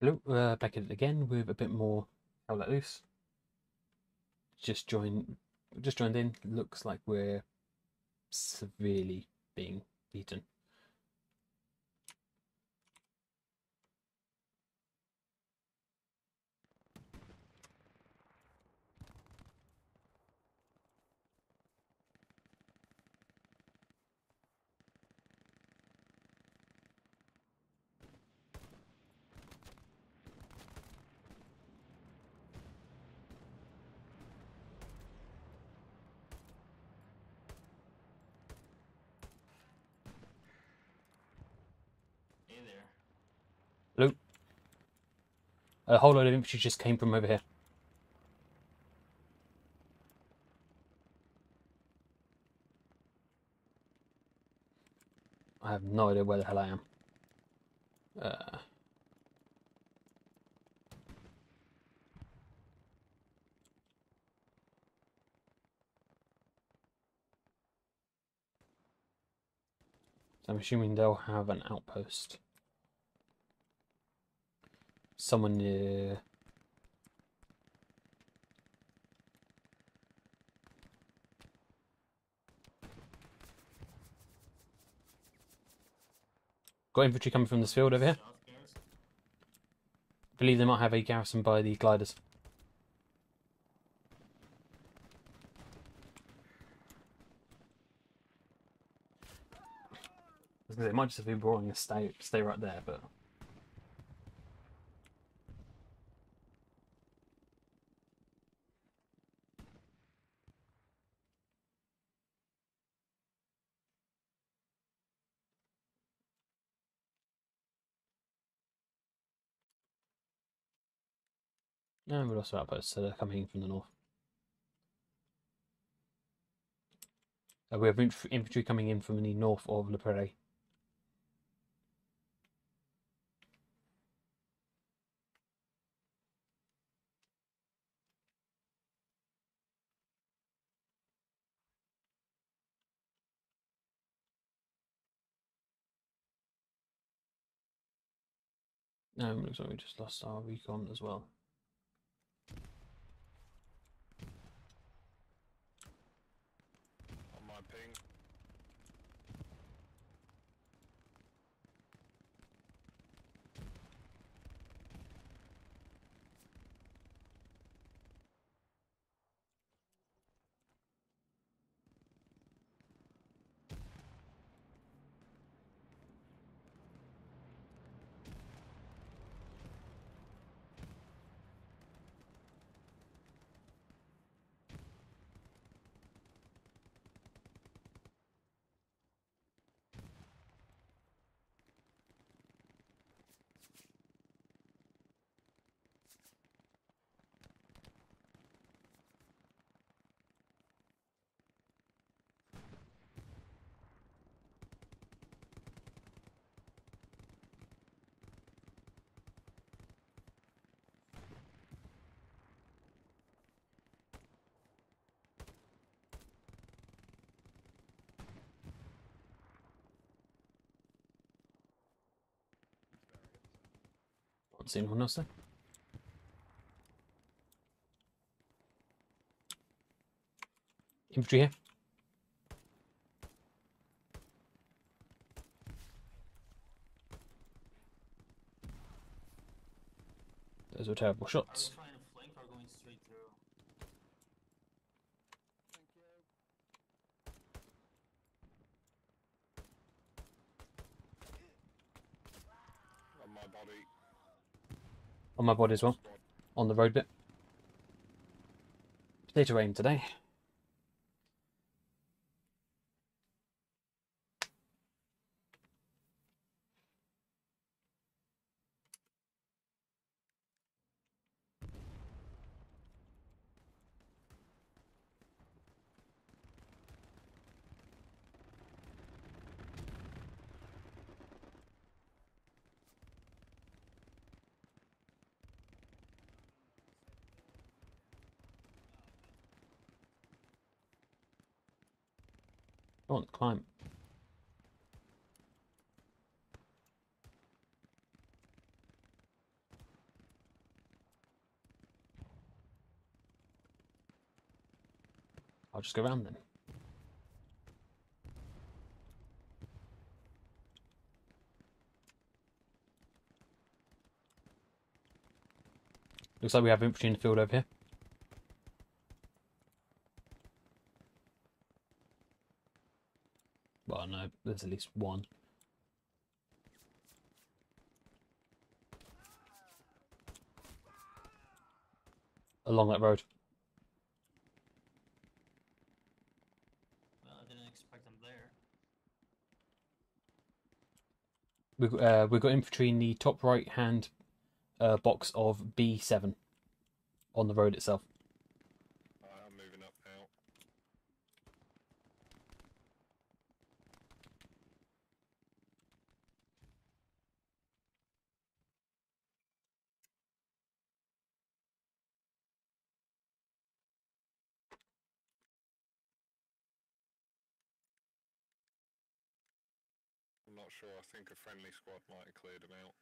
Hello, uh, it again with a bit more Hell Let Loose. Just joined, just joined in. Looks like we're severely being beaten. A whole load of infantry just came from over here. I have no idea where the hell I am. Uh, so I'm assuming they'll have an outpost. Someone near. Got infantry coming from this field over here. Believe they might have a garrison by the gliders. Say, it might just be boring to stay stay right there, but no, we're also outposts, so they're coming in from the north. Uh, we have inf- infantry coming in from the north of Le Prairie. No, looks like we just lost our recon as well. on my ping. Not seeing anyone else there. Infantry here. Those were terrible shots. we trying to flank or going straight through? On my body. My body as well. On the road bit. Potato rain today. climb I'll just go around then. Looks like we have infantry in the field over here. There's at least one. Along that road. Well, I didn't expect them there. We've, got- uh, we've got infantry in the top right hand uh, box of B7 on the road itself. Alright, I'm moving up now. I'm not sure. I think a friendly squad might have cleared them out.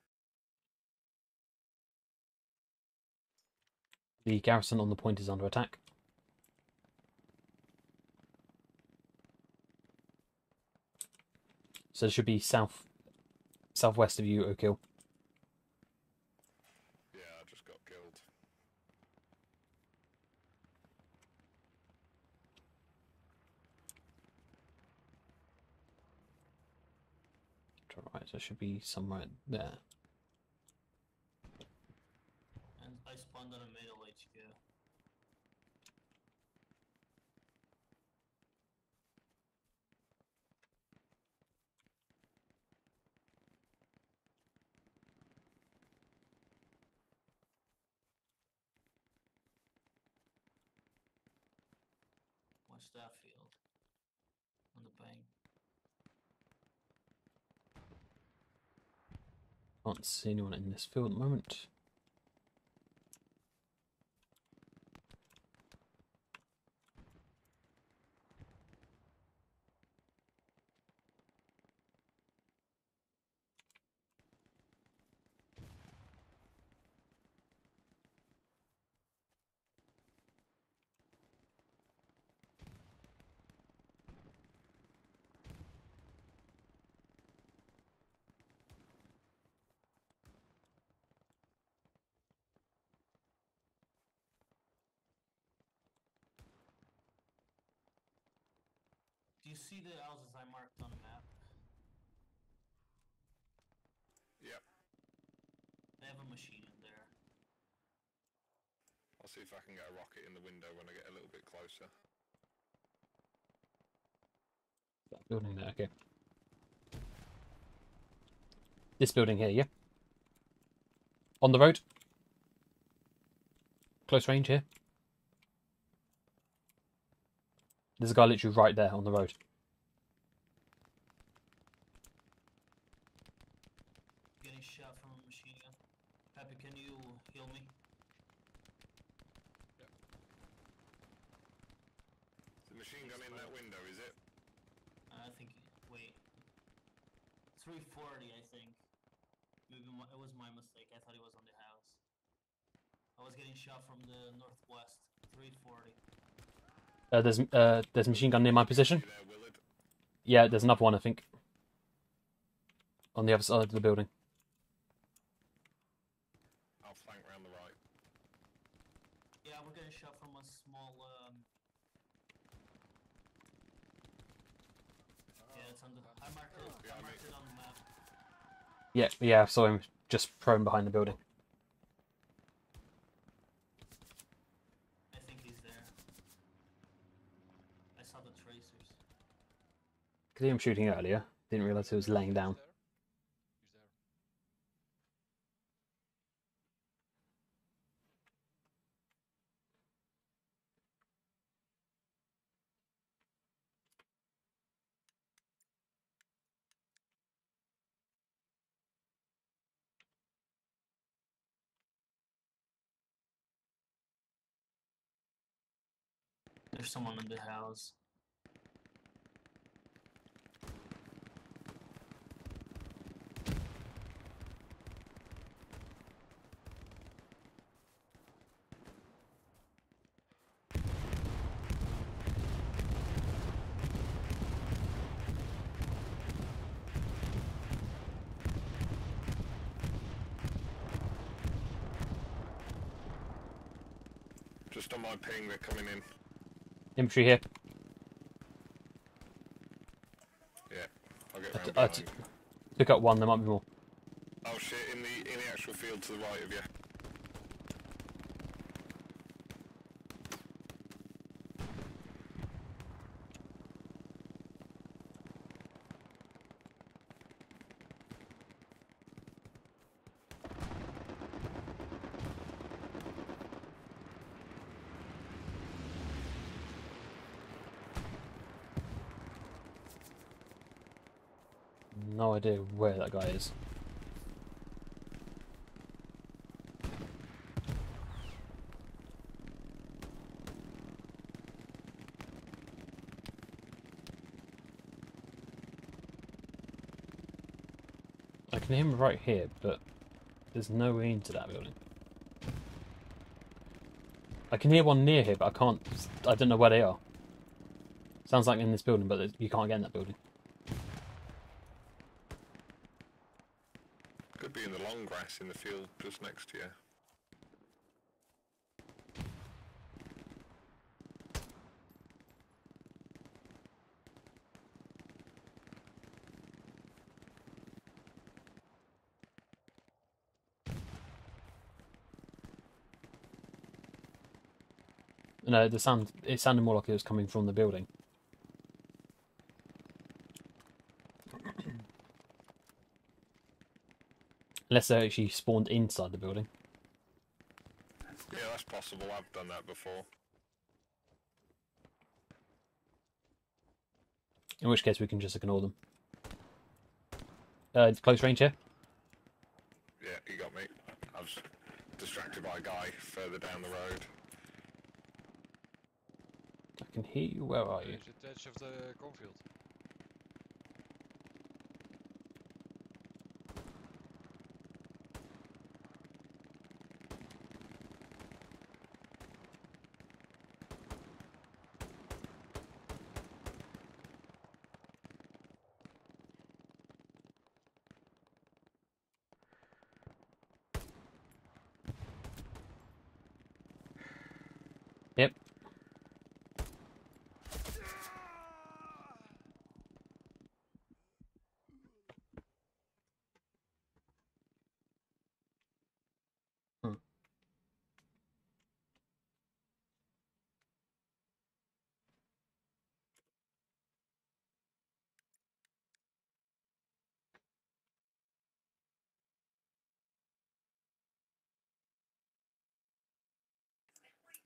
The garrison on the point is under attack. So it should be south, southwest of you, O'Kill. Yeah, I just got killed. Right, so it should be somewhere there. And I spawned on a middle HQ field. On the bank. Can't see anyone in this field at the moment. See the houses I marked on the map? Yep. They have a machine in there. I'll see if I can get a rocket in the window when I get a little bit closer. That building there, okay. This building here, yeah? On the road? Close range here? There's a guy literally right there on the road. Getting shot from a machine gun. Happy, can you heal me? The machine gun in that window, is it? I think. Wait. 340, I think. Maybe my, it was my mistake. I thought he was on the house. I was getting shot from the northwest. 340. Uh, there's uh, there's a machine gun near my position. You there, Willard? Yeah, there's another one, I think. On the other side of the building. I'll flank round the right. Yeah, we're getting shot from a small. Um... Yeah, it's on the. I marked it. I marked it on the map. Yeah, yeah, I saw him just prone behind the building. I think he's there. I saw the tracers. Could hear him shooting earlier. Didn't realise he was laying down. There's someone in the house. Just on my ping, they're coming in. Infantry here. Yeah, I'll get I round I. Took up one, there might be more. Oh shit, in the in the actual field to the right of you. No idea where that guy is. I can hear him right here, but there's no way into that building. I can hear one near here, but I can't. I don't know where they are. Sounds like in this building, but you can't get in that building. Could be in grass in the field just next to you. No, the sound it sounded more like it was coming from the building. Unless they actually spawned inside the building. Yeah, that's possible. I've done that before. In which case we can just ignore them. Uh, close range here. Yeah, you got me. I was distracted by a guy further down the road. I can hear you. Where are you? He's at the edge of the cornfield.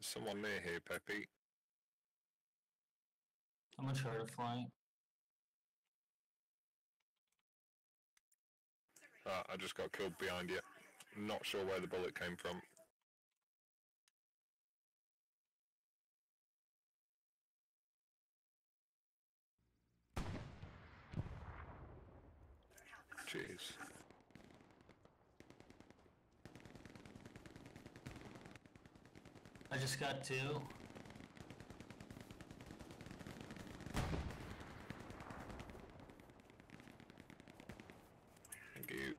Someone near here, Peppy. I'm gonna try to fly. Ah, I just got killed behind you. Not sure where the bullet came from. Jeez. I just got two. Thank you.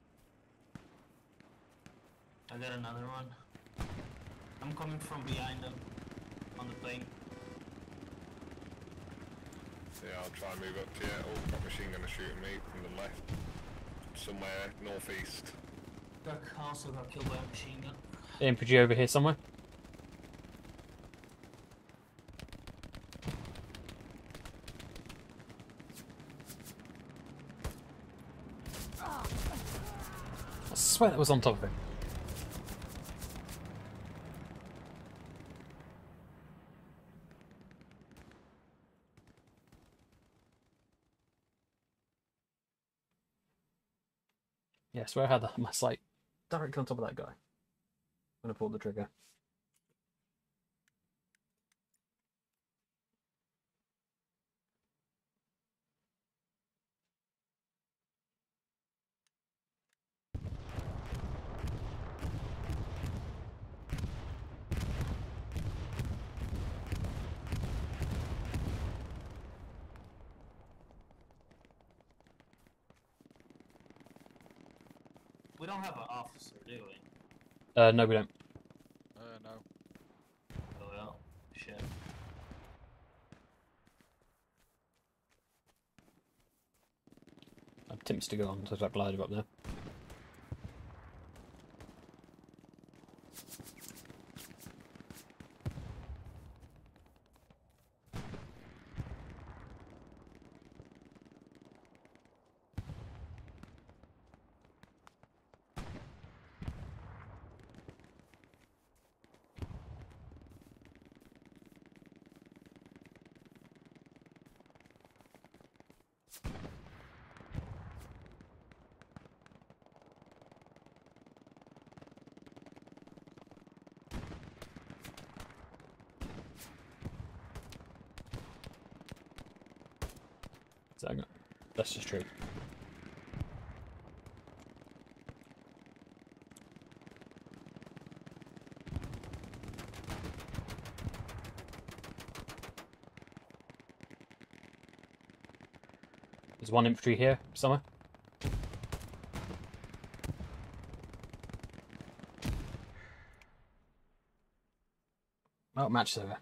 I got another one. I'm coming from behind them on the plane. Yeah, I'll try and move up to you. Oh, got machine gunner shooting me from the left. Somewhere northeast. Got also got killed by a machine gun. Infantry over here somewhere. I swear that was on top of him. Yeah, I swear I had my sight directly on top of that guy when I pulled the trigger. We don't have an officer, do we? Uh, no, we don't. Uh, no. Oh well. shit. I'm tempted to go on to that glider up there. Is that go- That's just true. There's one infantry here somewhere. Oh, match is over.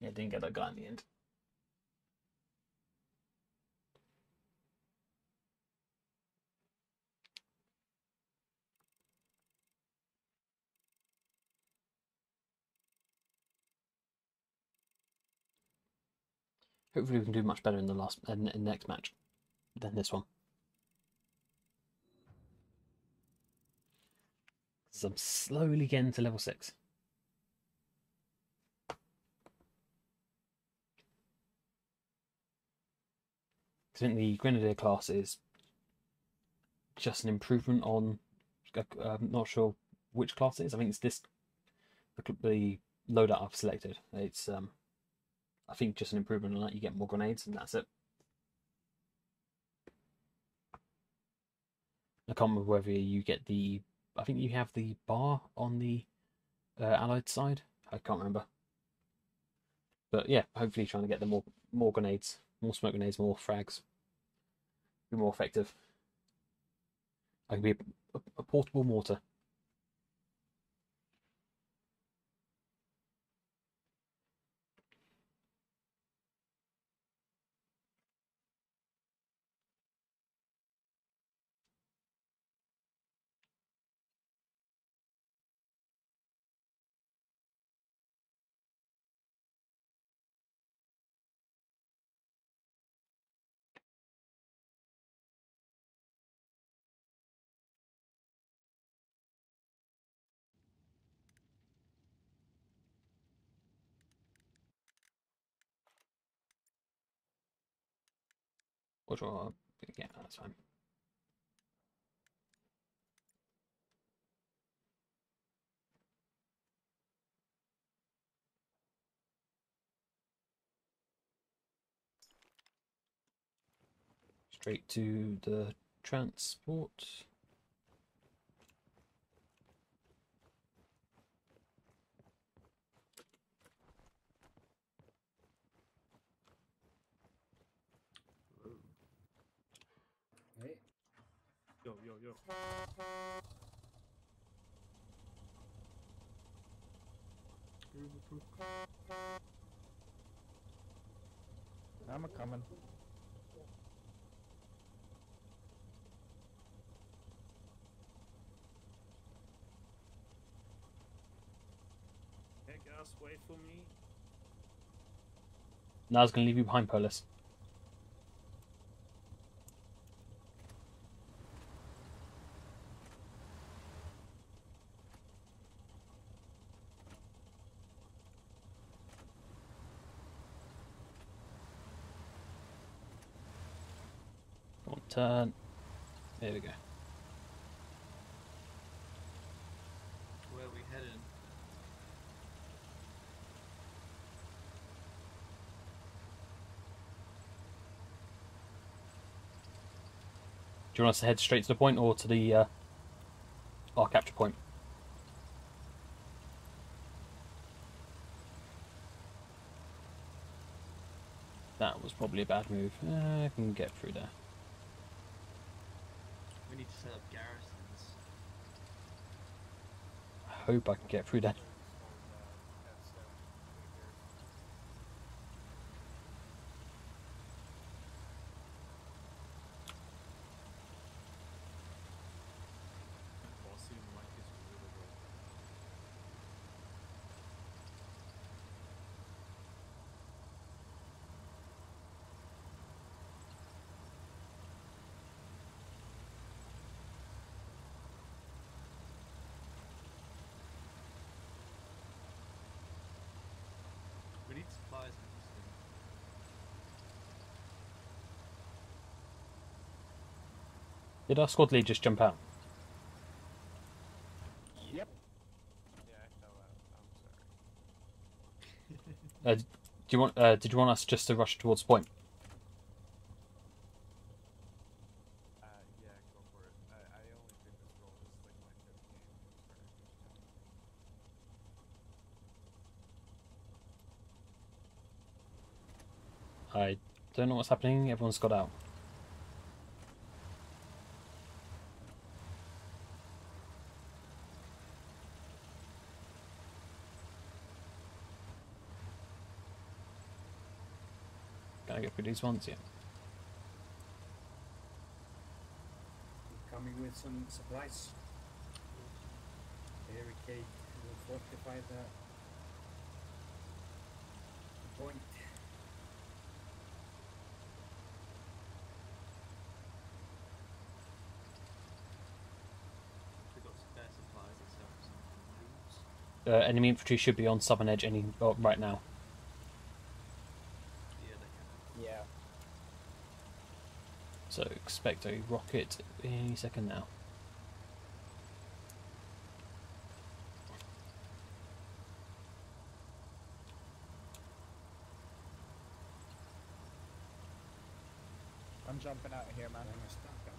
Yeah, didn't get that guy in the end. Hopefully, we can do much better in the last in, in next match than this one. I'm slowly getting to level six. I think the Grenadier class is just an improvement on. uh, I'm not sure which class it is. I think it's this the, the loadout I've selected. It's um, I think just an improvement on that. You get more grenades, and that's it. I can't remember whether you get the. I think you have the bar on the uh, allied side. I can't remember. But yeah, hopefully trying to get the more more grenades, more smoke grenades, more frags. Be more effective. I can be a, a, a portable mortar. Yeah, that's fine. Straight to the transport. I'm a coming. Hey guys, wait for me. Now I was going to leave you behind, Polis. turn. There we go. Where are we headed? Do you want us to head straight to the point or to the uh, our capture point? That was probably a bad move. Uh, I can get through there. Set up garrisons. I hope I can get through there. Bossy Mike is really good. We need supplies in this thing. Did our squad lead just jump out? Yep. Uh, do you want? Uh, did you want us just to rush towards point? Uh yeah, go for it. I don't know what's happening. Everyone's got out. Gotta get through these ones, yeah. Coming with some supplies. Barricade will fortify the point. We've got spare supplies except for some moves. Uh, enemy infantry should be on southern edge any oh, right now. Yeah, they can. Yeah. So expect a rocket any second now. I'm jumping out of here, man. I'm stuck up.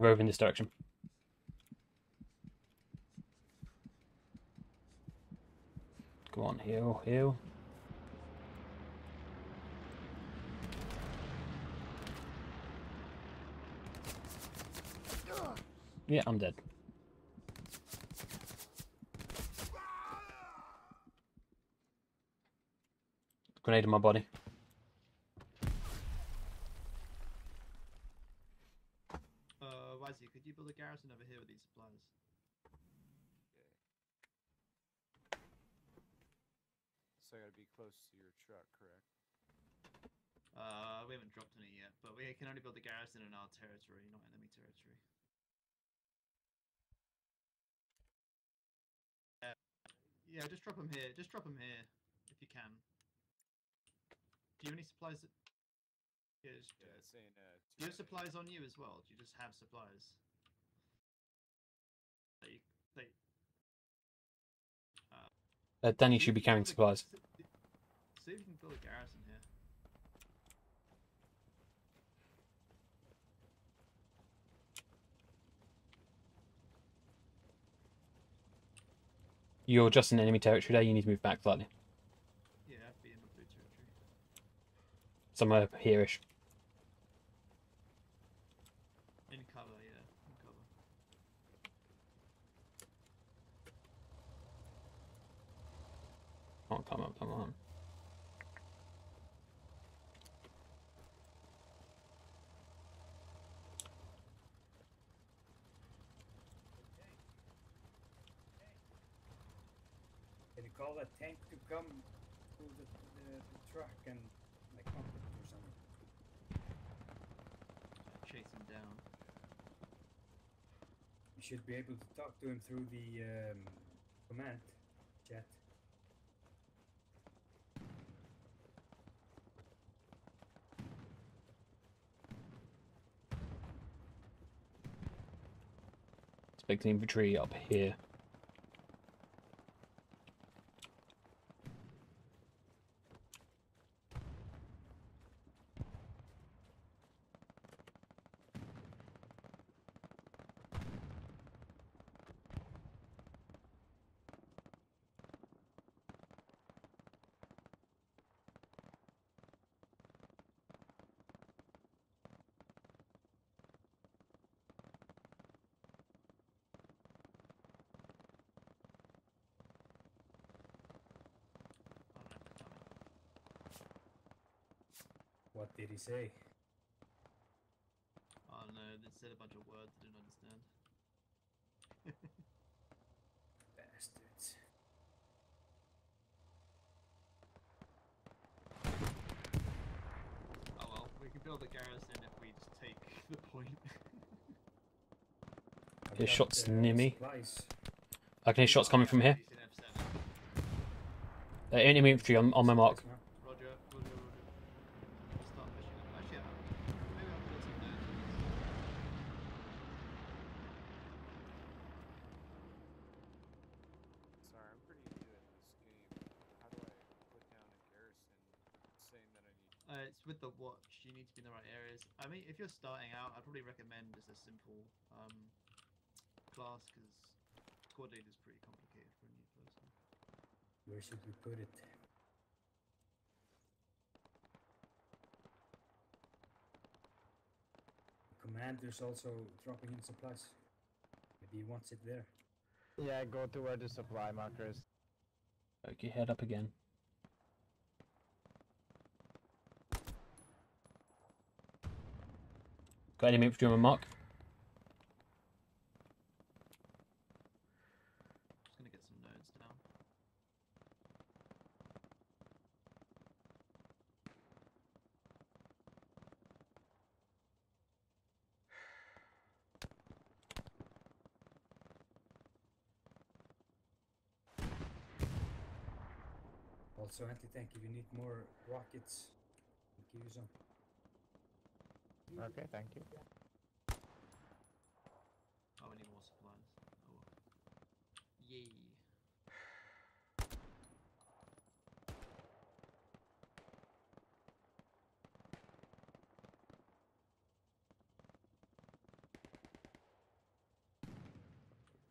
Rove in this direction. Go on, heal, heal. Yeah, I'm dead. Grenade in my body. Uh, Wazzy, could you build a garrison over here with these supplies? So I gotta be close to your truck, correct? Uh, we haven't dropped any yet, but we can only build a garrison in our territory, not enemy territory. Uh, yeah, just drop them here. Just drop them here if you can. Do you have any supplies? That... Yeah, just, Yeah, it's saying uh. do you have supplies on you as well? Do you just have supplies? That you, that Uh, Danny should be carrying supplies. see- if you can build a garrison here. You're just in enemy territory there, you need to move back slightly. Yeah, I'd be in the blue territory. Somewhere here-ish. In cover, yeah, in cover. Can't come up, come on. Can you call that tank to come to the, the, the truck and like pump it or something? Chase him down. You should be able to talk to him through the um, command chat. Expecting infantry up here. What did he say? Oh no, they said a bunch of words I didn't understand. Bastards. Oh well, we can build a garrison if we just take the point. I've Hear shots uh, near me. Supplies. I can hear shots coming from here. He's in F7. Uh, enemy infantry on, on my mark. Supplies now. Roger, roger, roger. Start pushing up. Actually, I- maybe I'll put some nodes. Sorry, I'm pretty new at this game. How do I put down a garrison saying that I need Uh, it's with the watch. You need to be in the right areas. I mean, if you're starting out, I'd probably recommend just a simple um, class because coordinate is pretty complicated for a new person. Where should we put it? Commander's also dropping in supplies. Maybe he wants it there. Yeah, go to where the supply marker is. Okay, head up again. Got enemy infantry on my mark. Just gonna get some nodes down. Also, anti-tank, if you need more rockets, give you some. Okay, thank you. Oh, we need more supplies. Oh well. Yay.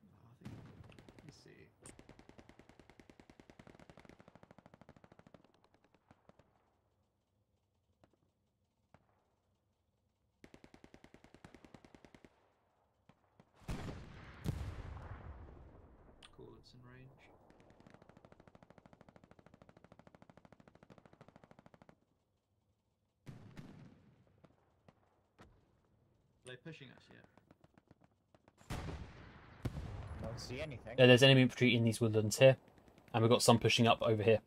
Oh, I think, let me see. Cool, it's in range. Are they pushing us yet? I Don't see anything. Uh, there's enemy infantry in these woodlands here, and we've got some pushing up over here.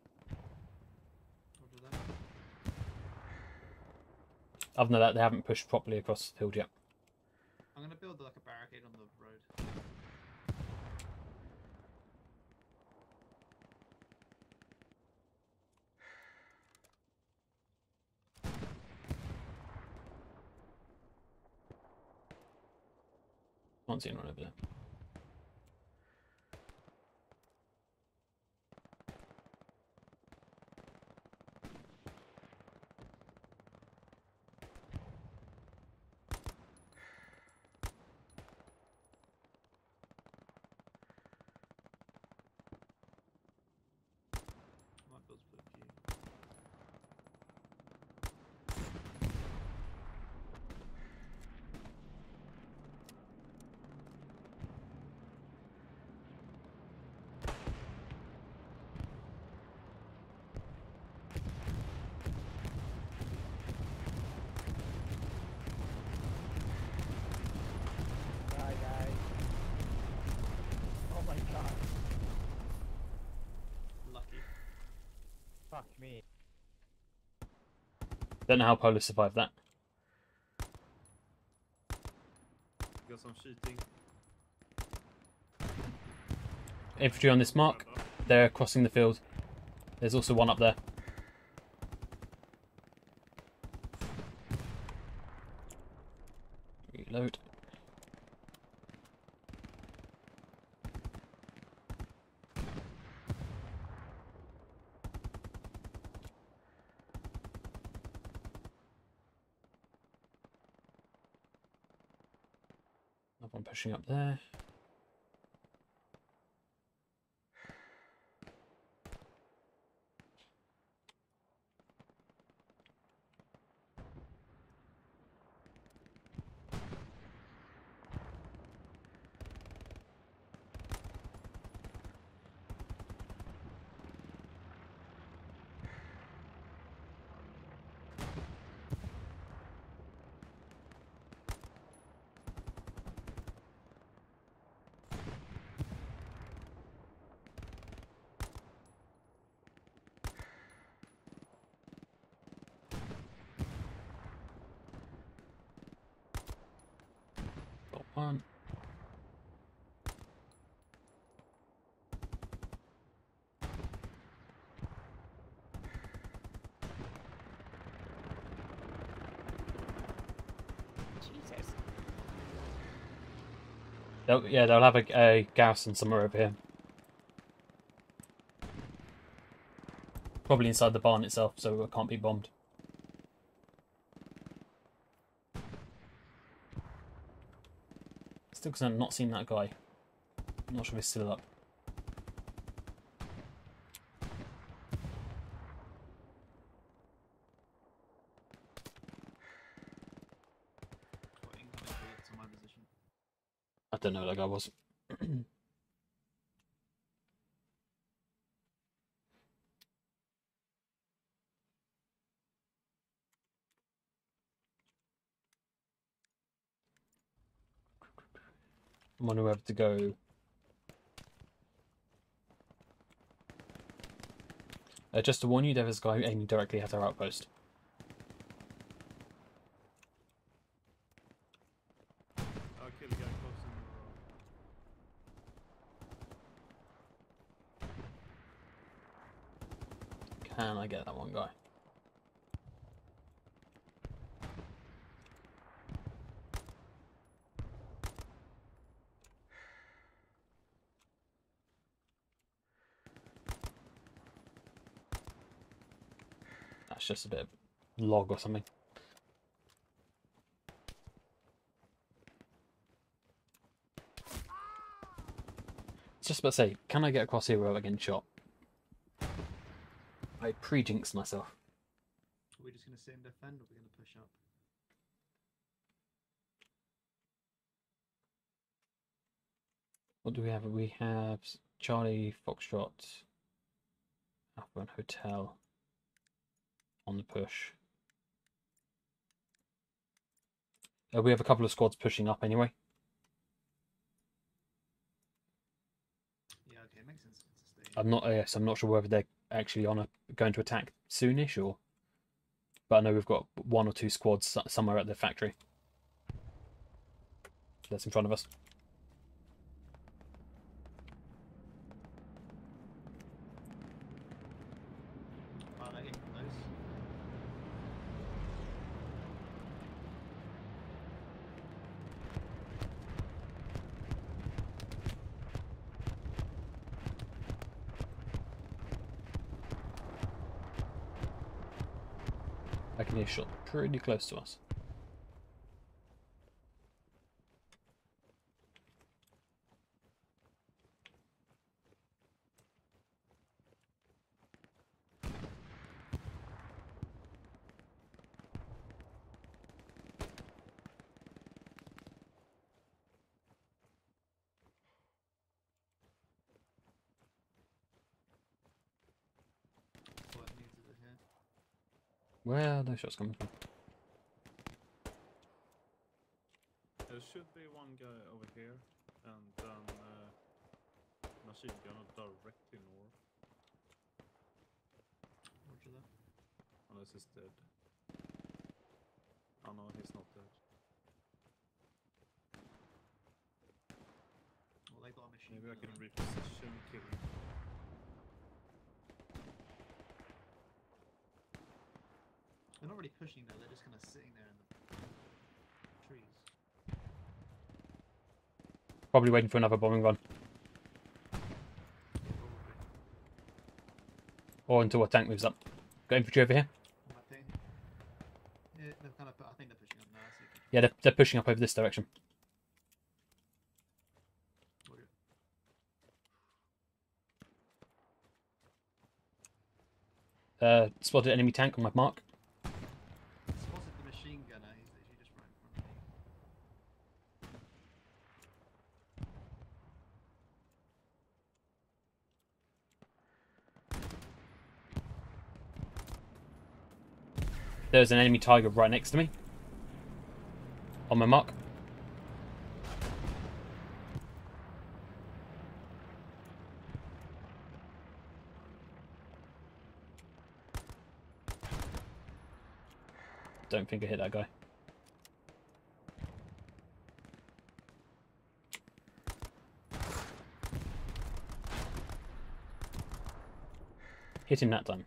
Other than that, they haven't pushed properly across the field yet. I'm gonna build like a barricade on the road. Can't see anyone over there. Might build split queue. Die, die. Oh my god. Lucky. Fuck me. Don't know how Polar survived that. Got some shooting. Infantry on this mark. They're crossing the field. There's also one up there. One pushing up there. Got one. Jesus. They'll, yeah, they'll have a, a garrison somewhere over here. Probably inside the barn itself, so it can't be bombed. Still, because I've not seen that guy. I'm not sure if he's still up. Got incoming bullets on my position. I don't know who that guy was. I wonder where to go. Uh, just to warn you, there is a guy aiming directly at our outpost. I'll kill the guy close in the row. Can I get that one guy? That's just a bit of log or something. Just about to say, can I get across here without getting shot? I pre-jinxed myself. Are we just going to sit and defend, or are we going to push up? What do we have? We have Charlie Foxtrot, Alpha Hotel on the push. Uh, we have a couple of squads pushing up anyway. Yeah, okay, makes sense. I'm not. Uh, yes, I'm not sure whether they're actually on a going to attack soonish or. But I know we've got one or two squads somewhere at the factory. That's in front of us. Oh, they're getting close. I can hear shot pretty close to us. What needs is it here? Where are shots coming from? There should be one guy over here, and then uh, machine gunner directly north, Roger that. unless he's dead. Oh no, he's not dead. Well, they got a machine. Maybe I gun can then. reposition kill him. They're not really pushing though, they're just kind of sitting there in the trees. Probably waiting for another bombing run. Or until a tank moves up. Got infantry over here. Oh, yeah, they're, they're they're pushing up over this direction. Uh, spotted enemy tank on my mark. There's an enemy tiger right next to me. On my mark. Don't think I hit that guy. Hit him that time.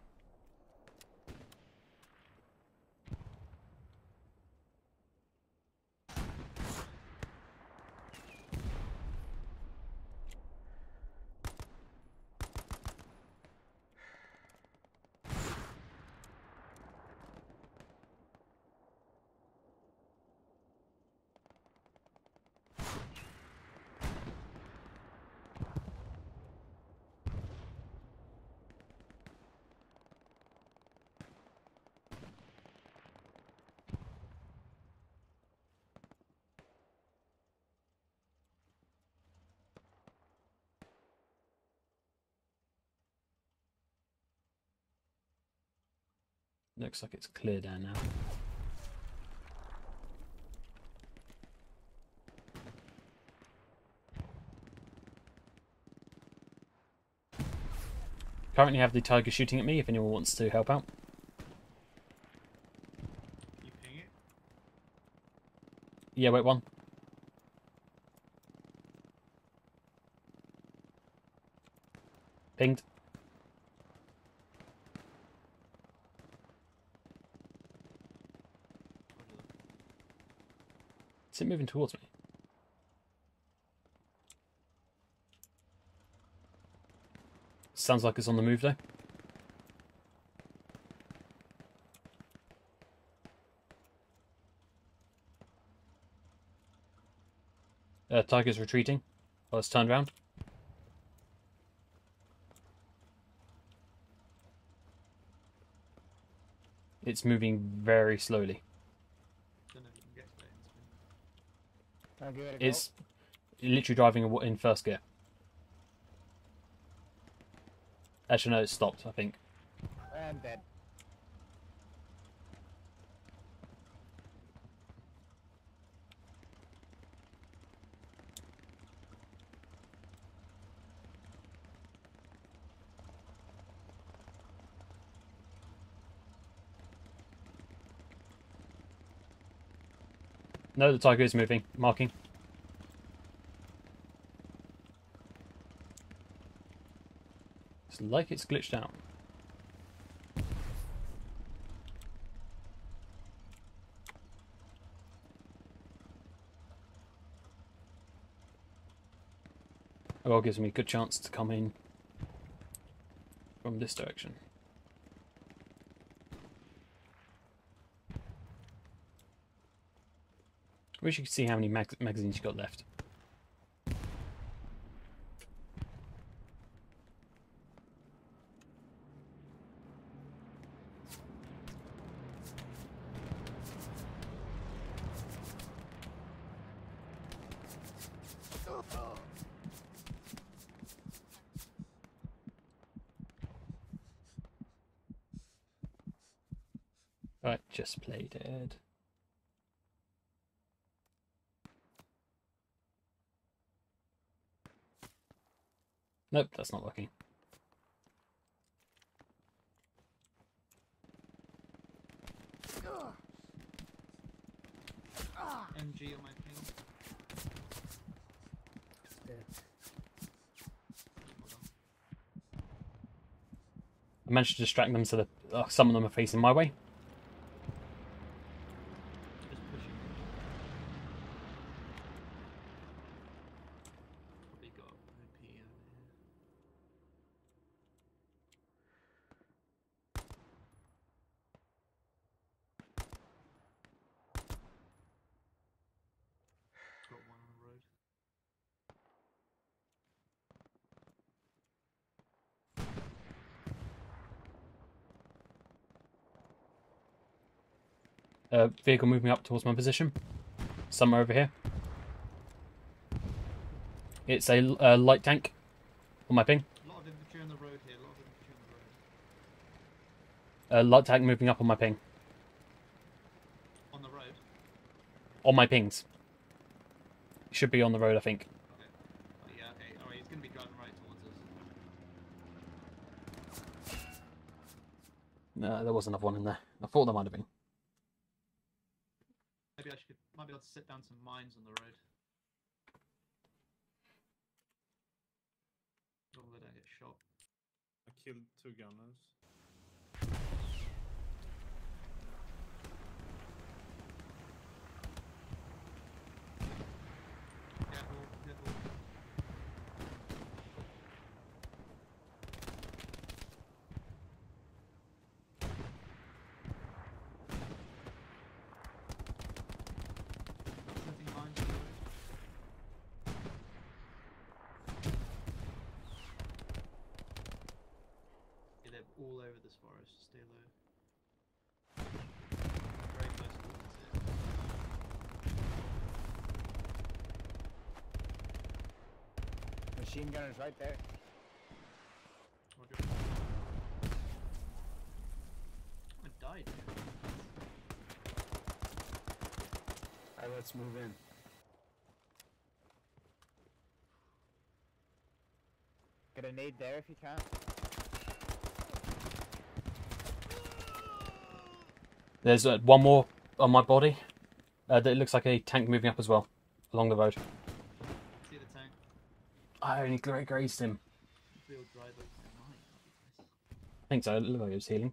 Looks like it's clear down now. Currently have the tiger shooting at me if anyone wants to help out. You ping it? Yeah, wait one. Pinged. It moving towards me? Sounds like it's on the move though. Uh, tiger's retreating. Oh, it's turned around. It's moving very slowly. Don't know if you can get to it. in speed. I'll give it a go. It's literally driving in- in first gear. Actually, no, it's stopped, I think. I'm dead. No, the tiger is moving. Marking. It's like it's glitched out. Well, gives me a good chance to come in from this direction. Wish you could see how many mag- magazines you got left. Right, just play dead. Nope, that's not working. MG on my ping. Dead. Hold on. I managed to distract them so that uh, some of them are facing my way. Just pushing. Probably got OP over here. Got one on the road. A vehicle moving up towards my position, somewhere over here. It's a uh, light tank on my ping. A lot of infantry on the road here. A lot of infantry on the road. A light tank moving up on my ping. On the road. On my pings. Should be on the road, I think. Okay. Oh, yeah. Okay. All right. He's gonna be driving right towards us. No, there was another one in there. I thought there might have been. Maybe I should. Might be able to sit down some mines on the road. As long as I don't get shot. I killed two gunners. Careful. Careful. Setting mines on the road. Yeah, they're all over this forest. Stay low. Very close quarters here. Machine gunners right there. Roger. I died. Alright, let's move in. Get a nade there if you can. There's uh, one more on my body. Uh, that looks like a tank moving up as well, along the road. See the tank. I only gra- grazed him. Real drive over the mine. That'd be nice. I think so. It looked like it was healing.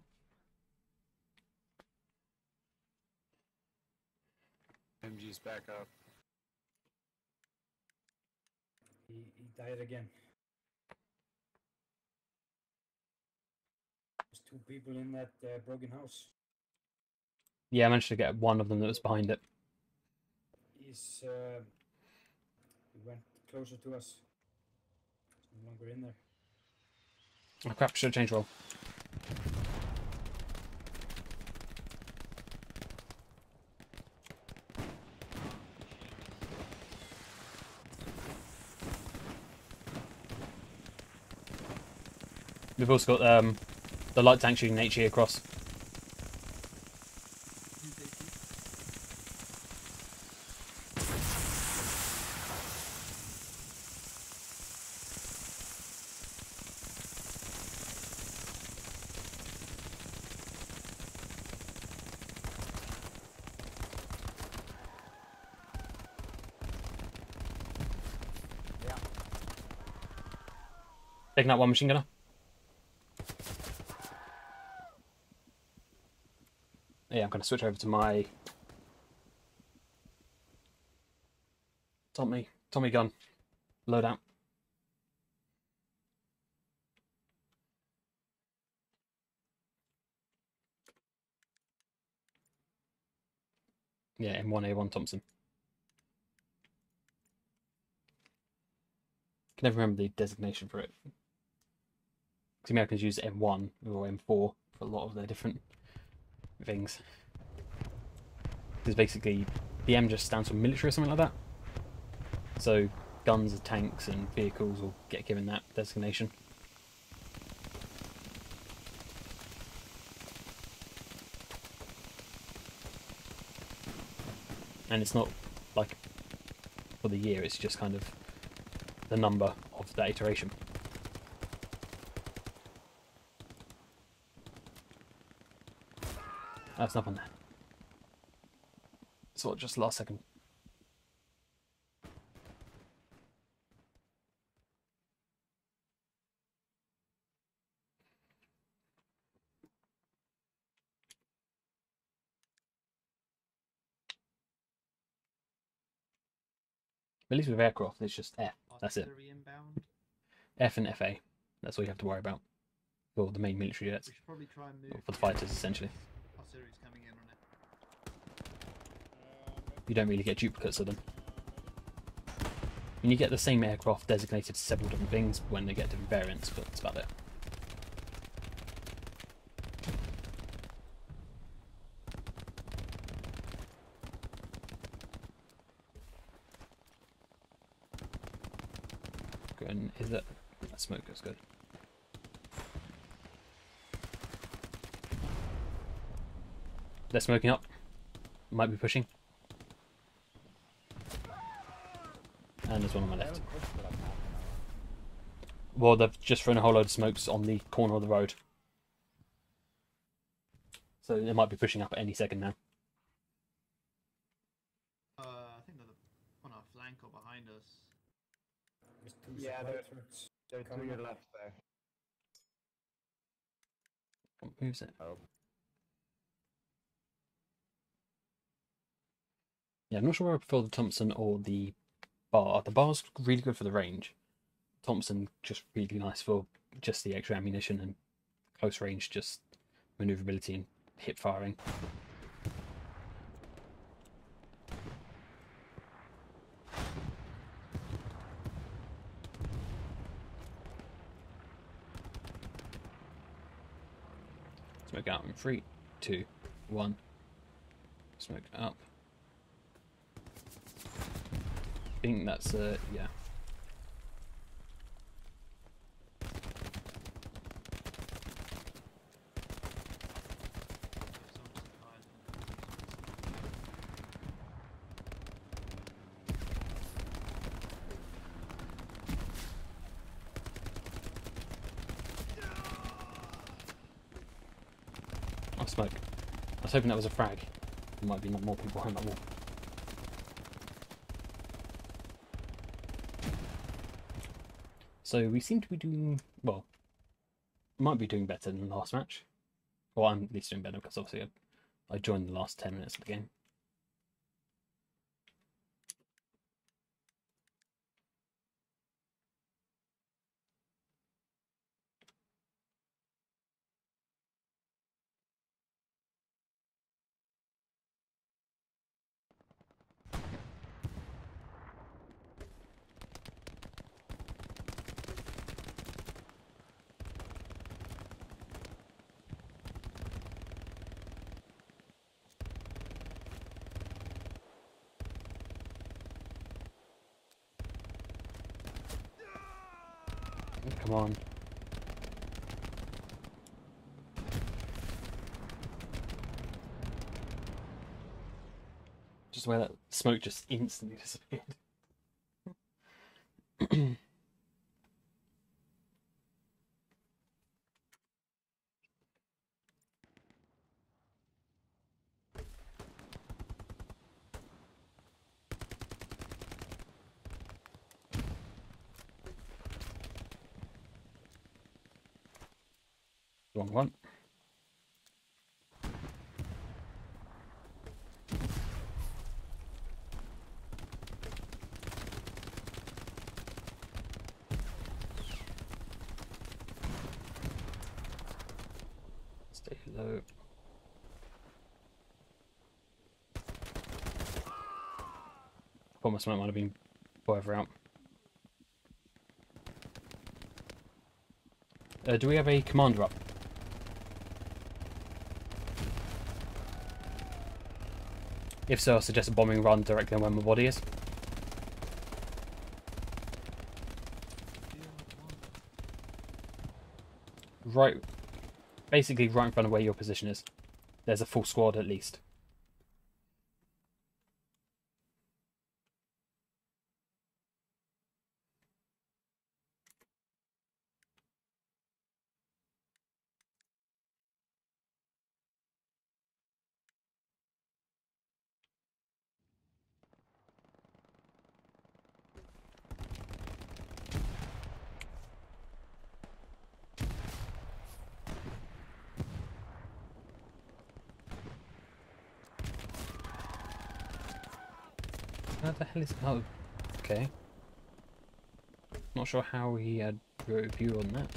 MG's back up. He, he died again. There's two people in that uh, broken house. Yeah, I managed to get one of them that was behind it. He's uh, he went closer to us. He's no longer in there. Oh crap, should have changed role. We've also got um, the light tank shooting HE across. Out one machine gunner. Yeah, I'm going to switch over to my Tommy Tommy gun loadout. Yeah, M1A1 Thompson. Can never remember the designation for it. Because Americans use M1 or M4 for a lot of their different things. Because basically, the M just stands for military or something like that. So, guns, tanks, and vehicles will get given that designation. And it's not like for the year, it's just kind of the number of that iteration. That's nothing there. So what, just last second. At least with aircraft, it's just F. That's it. F and FA. That's all you have to worry about. For the main military jets. We should probably try and move. For the fighters, essentially. you don't really get duplicates of them. When you get the same aircraft designated to several different things when they get different variants, but that's about it. It? That smoke goes good. They're smoking up. Might be pushing. There's one on my left. haven't pushed for like half an hour. Well, they've just thrown a whole load of smokes on the corner of the road. So they might be pushing up at any second now. Uh, I think they're on our flank or behind us. Yeah, they're- trucks. They're to your left there. What moves it? Oh. Yeah, I'm not sure where I prefer the Thompson or the BAR. The BAR's really good for the range. Thompson just really nice for just the extra ammunition and close range, just maneuverability and hip firing. Smoke out in three, two, one. Smoke up. I think that's uh yeah. Them. Oh smoke. I was hoping that was a frag. There might be more people behind that wall. So we seem to be doing well. Might be doing better than the last match. Well, I'm at least doing better because obviously I, I joined the last ten minutes of the game. Come on. Just where that smoke just instantly disappeared. Wrong one. Stay low. My smoke might have been whatever out. Uh, do we have a commander up? If so, I suggest a bombing run directly on where my body is. Right, basically right in front of where your position is. There's a full squad at least. Hell is oh okay. Not sure how he had a view on that.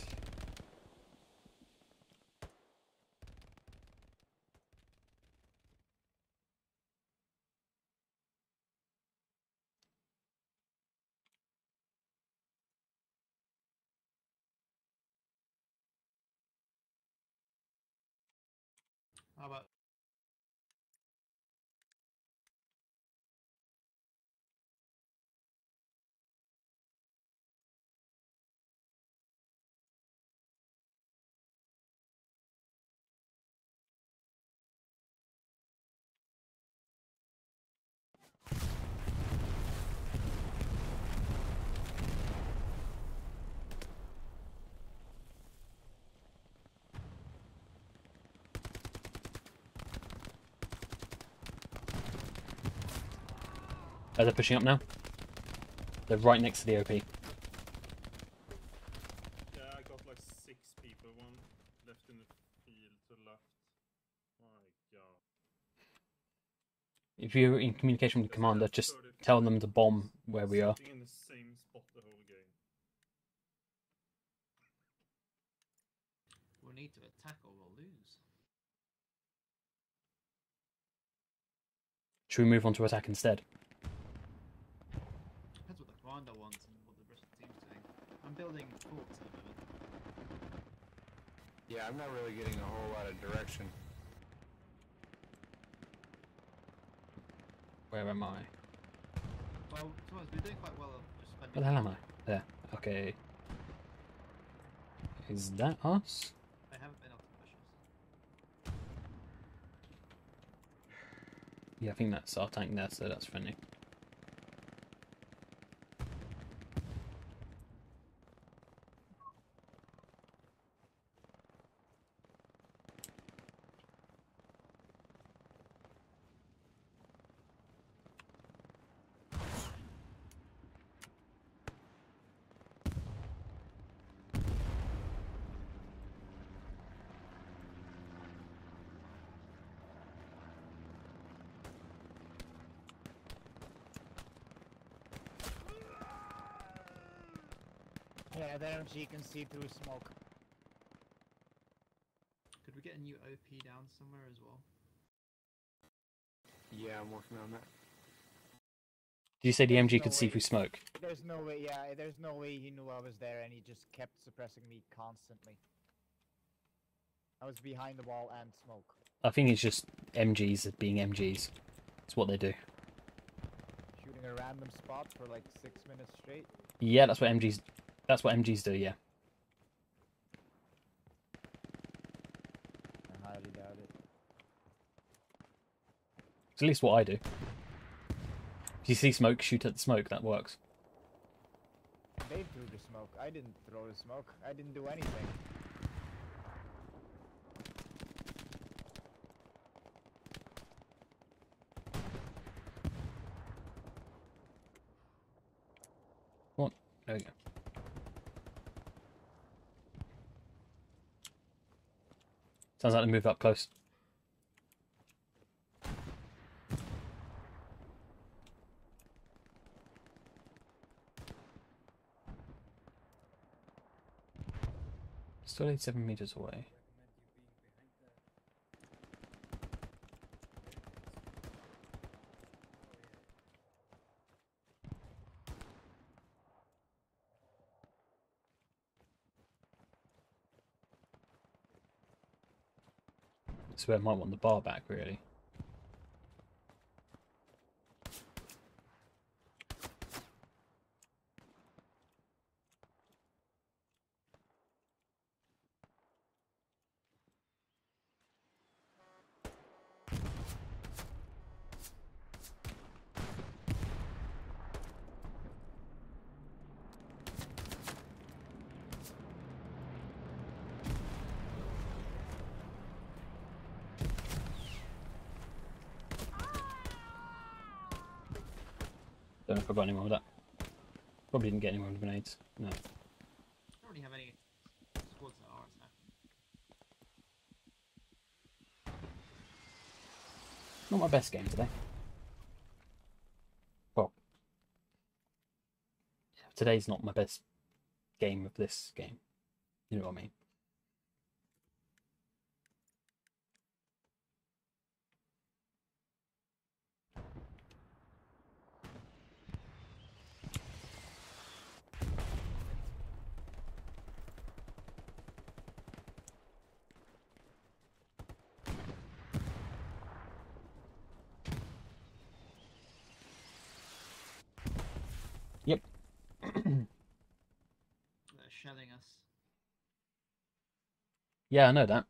How about Oh, they're pushing up now. They're right next to the OP. Yeah, I got like six people. One left in the field to the left. My god. If you're in communication with the commander, just tell them to bomb where we are. In the same spot the whole game. We'll need to attack or we'll lose. Should we move on to attack instead? Depends what the commander wants and what the rest of the team's doing. I'm building forts at the moment. Yeah, I'm not really getting a whole lot of direction. Where am I? Well, to be honest, we're doing quite well of just Where spending. the hell am I? There. Okay. Is that us? They haven't been able to push us. Yeah, I think that's our tank there, so that's friendly. Yeah, the MG can see through smoke. Could we get a new OP down somewhere as well? Yeah, I'm working on that. Did you say the There's MG no could see through smoke? There's no way, yeah, there's no way he knew I was there and he just kept suppressing me constantly. I was behind the wall and smoke. I think it's just MGs being MGs. It's what they do. Shooting a random spot for like six minutes straight. Yeah, that's what MGs. That's what MGs do. Yeah. I highly doubt it. It's at least what I do. If you see smoke, shoot at the smoke. That works. They threw the smoke. I didn't throw the smoke. I didn't do anything. What? There we go. Sounds like they moved up close. Still 87 meters away. So I might want the BAR back, really. Probably didn't get any more grenades. No. I don't really have any squads that are attacking. Not my best game today. Well, today's not my best game of this game. You know what I mean? Yep. They're shelling us. Yeah, I know that.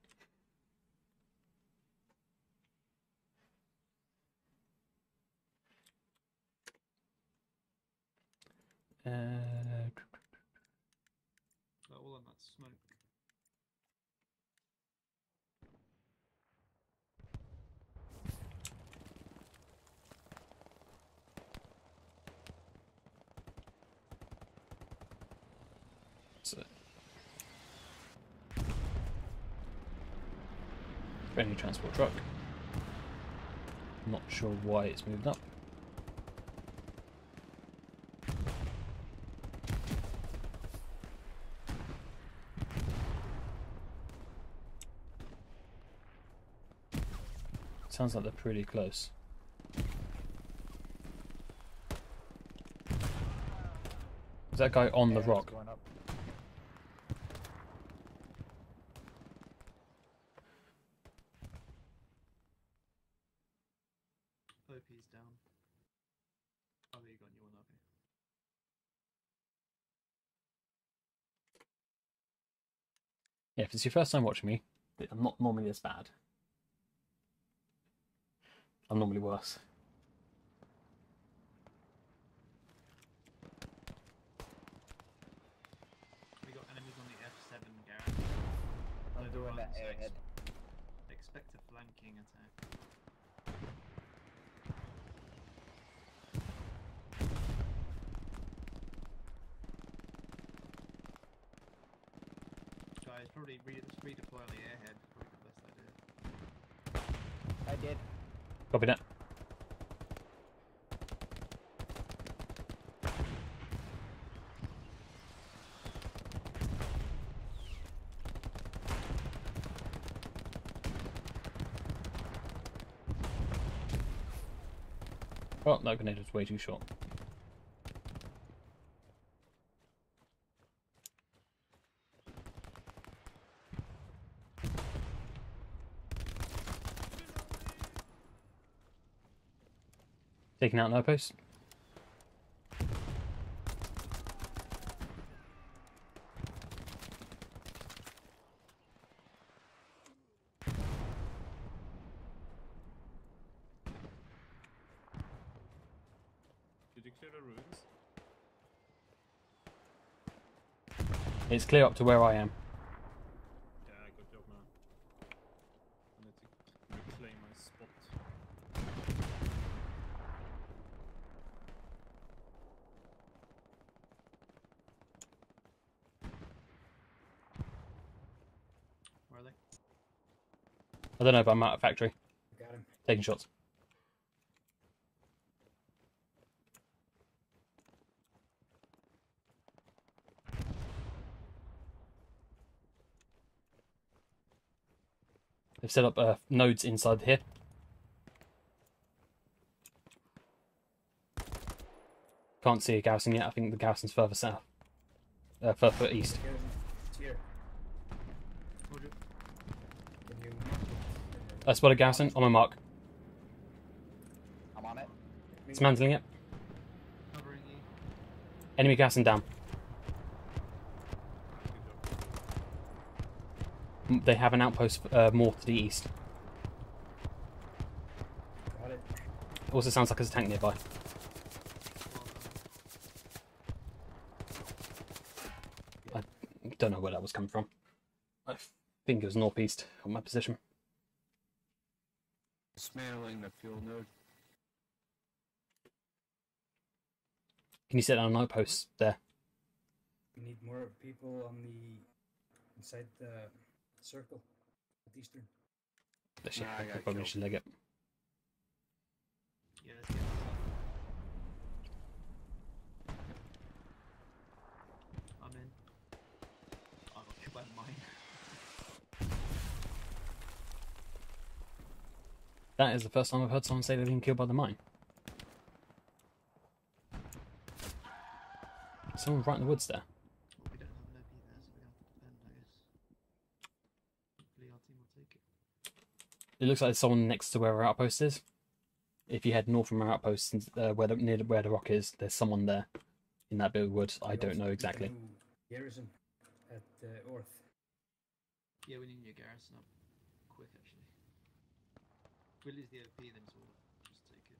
Uh, They're all on that smoke. Friendly transport truck. Not sure why it's moved up. Sounds like they're pretty close. Is that guy on the Yeah, it's rock? going up. OP's down. Oh, you got your one, okay. Yeah, if it's your first time watching me, I'm not normally this bad. I'm normally worse. We got enemies on the F7, Gareth. I'm doing that one, so ex- airhead. Expect a flanking attack. Guys, probably re- let's redeploy on the airhead. Probably the best idea. I did. Copy that. Oh, that grenade was way too short. Taking out an outpost. Did you clear the ruins? It's clear up to where I am. Yeah, good job, man. I need to reclaim my spot. Where are they? I don't know, but I'm out of factory. Got him. Taking shots. They've set up uh, nodes inside here. Can't see a garrison yet. I think the garrison's further south. Uh, further east. Garrison, It's here. Roger. Can you mark it? I spot a garrison on my mark. I'm on it. Dismantling it. Enemy garrison down. They have an outpost uh, more to the east. Got it. Also sounds like there's a tank nearby. I. Don't know where that was coming from. I think it was northeast on my position. Dismantling the fuel node. Can you set down an outpost there? We need more people on the inside the circle at eastern. Actually, Nah, I I probably killed. should leg it. Yeah, let's get this up. I'm in. I got killed by mine. That is the first time I've heard someone say they've been killed by the mine. Someone right in the woods there. Well, we don't have an OP there, so we have to defend, I guess. Hopefully our team will take it. It looks like there's someone next to where our outpost is. If you head north from our outpost, uh, where the, near where the rock is, there's someone there in that bit of wood. I don't know exactly. Garrison at uh, Orth. Yeah, we need your garrison up quick, actually. Lose the OP, then it's all just take it.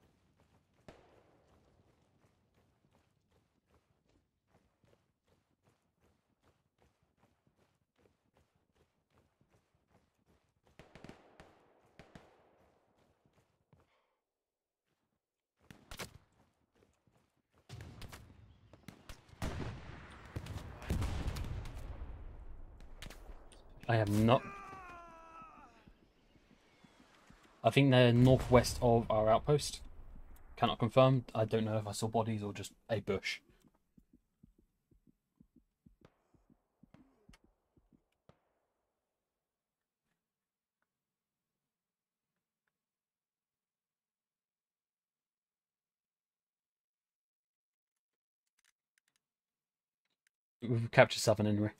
I have not. I think they're northwest of our outpost. Cannot confirm. I don't know if I saw bodies or just a bush. We've captured Southern anyway.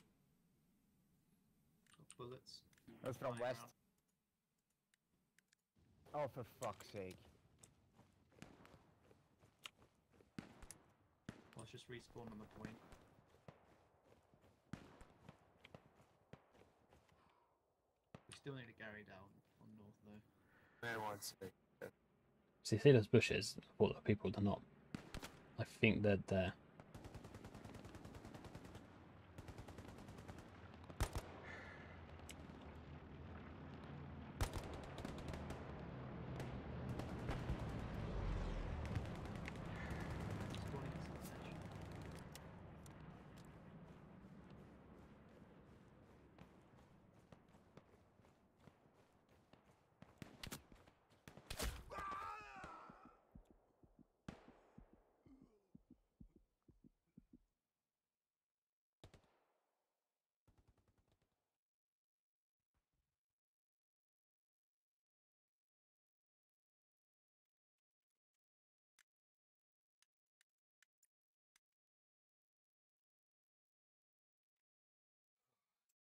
Bullets. That was from west. Out. Oh, for fuck's sake. Let's just respawn on the point. We still need to carry down on north though. Man wants to. See, see those bushes? Well, the people, they're not. I think they're there.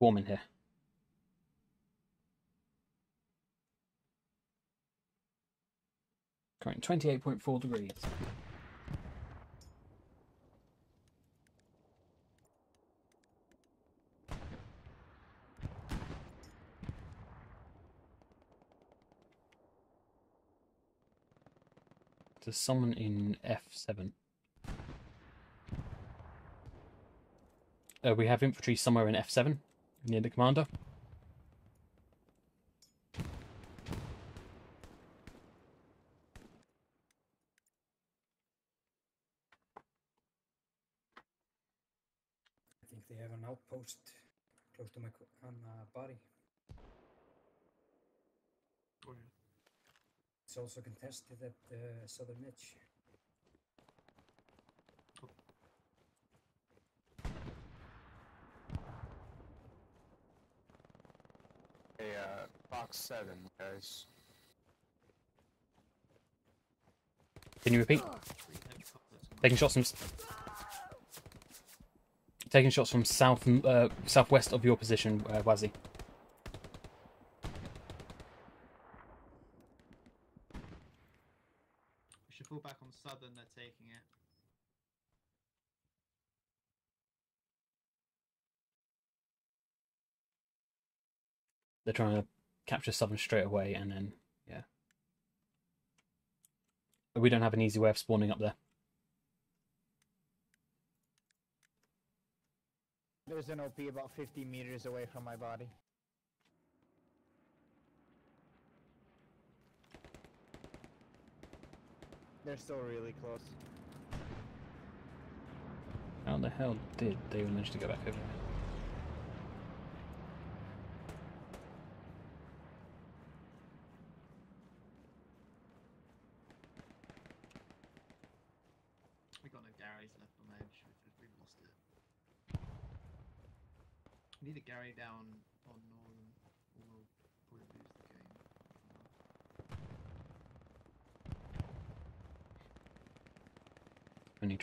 Warm in here. Current 28.4 degrees. There's someone in F7. Uh, we have infantry somewhere in F7 near the commander. I think they have an outpost close to my on uh, body. Where? It's also contested at uh, southern edge. Hey, uh, box seven, guys. Can you repeat? Taking shots from s- taking shots from south uh, southwest of your position, uh, Wazzy. We should fall back on southern, they're taking it. They're trying to capture southern straight away, and then yeah. But we don't have an easy way of spawning up there. There's an OP about 50 meters away from my body. They're still really close. How the hell did they manage to go back over there? We got no Garys left on edge. We've, just- we've lost it. A down on northern, probably lose the game. We need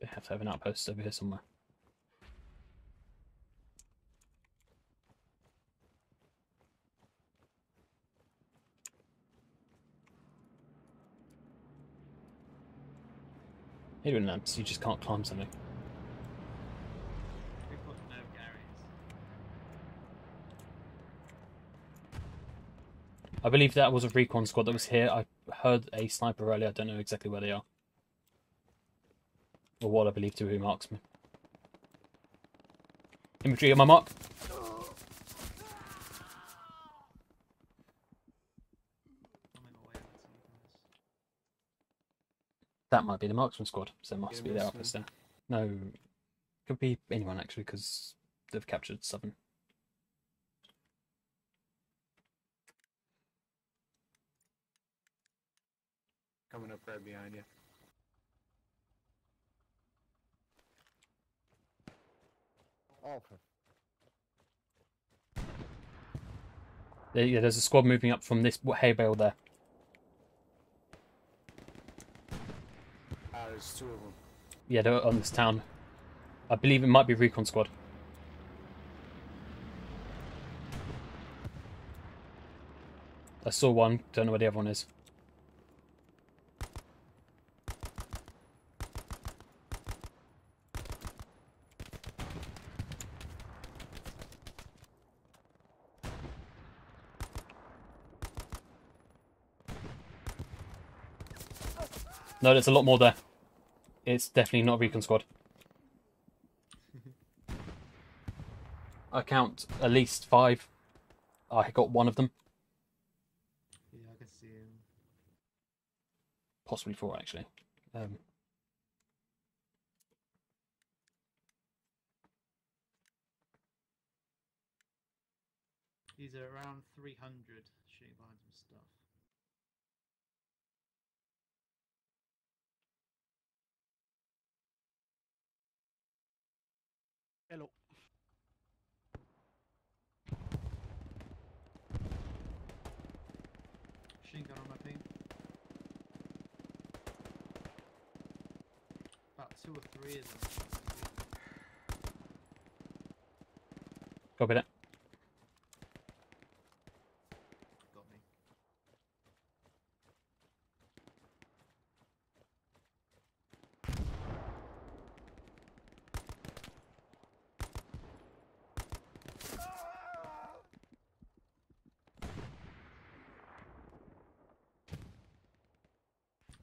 transport. have to have an outpost over here somewhere. In lamps, you just can't climb something. We've got no Garys. I believe that was a recon squad that was here. I heard a sniper earlier. I don't know exactly where they are. Or what I believe to be marksman. Infantry on my mark. That might be the marksman squad, so it must be their must office be. No, could be anyone actually, because they've captured seven. Coming up right behind you. There, yeah, there's a squad moving up from this hay bale there. Ah, there's two of them. Yeah, they're on this town. I believe it might be recon squad. I saw one. Don't know where the other one is. No, there's a lot more there. It's definitely not recon squad. I count at least five. I got one of them, Yeah, I can see him. possibly four actually. Um, He's at around 300 shooting behind some stuff. Hello. Machine gun on my ping. About two or three of them. copy that. Got me.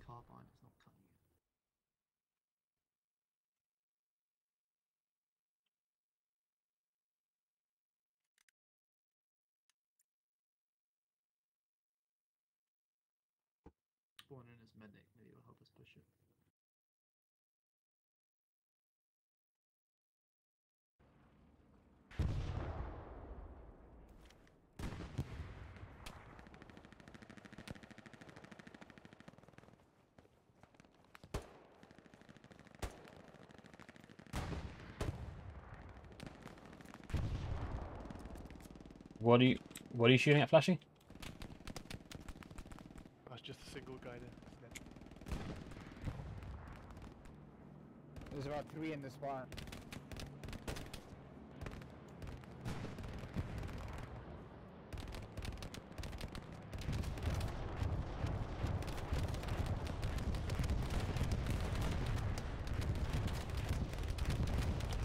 Carbine is not cutting it. Maybe it'll help us push it. What are you? What are you shooting at, Flashy? That's just a single guy there. That's dead. There's about three in this barn.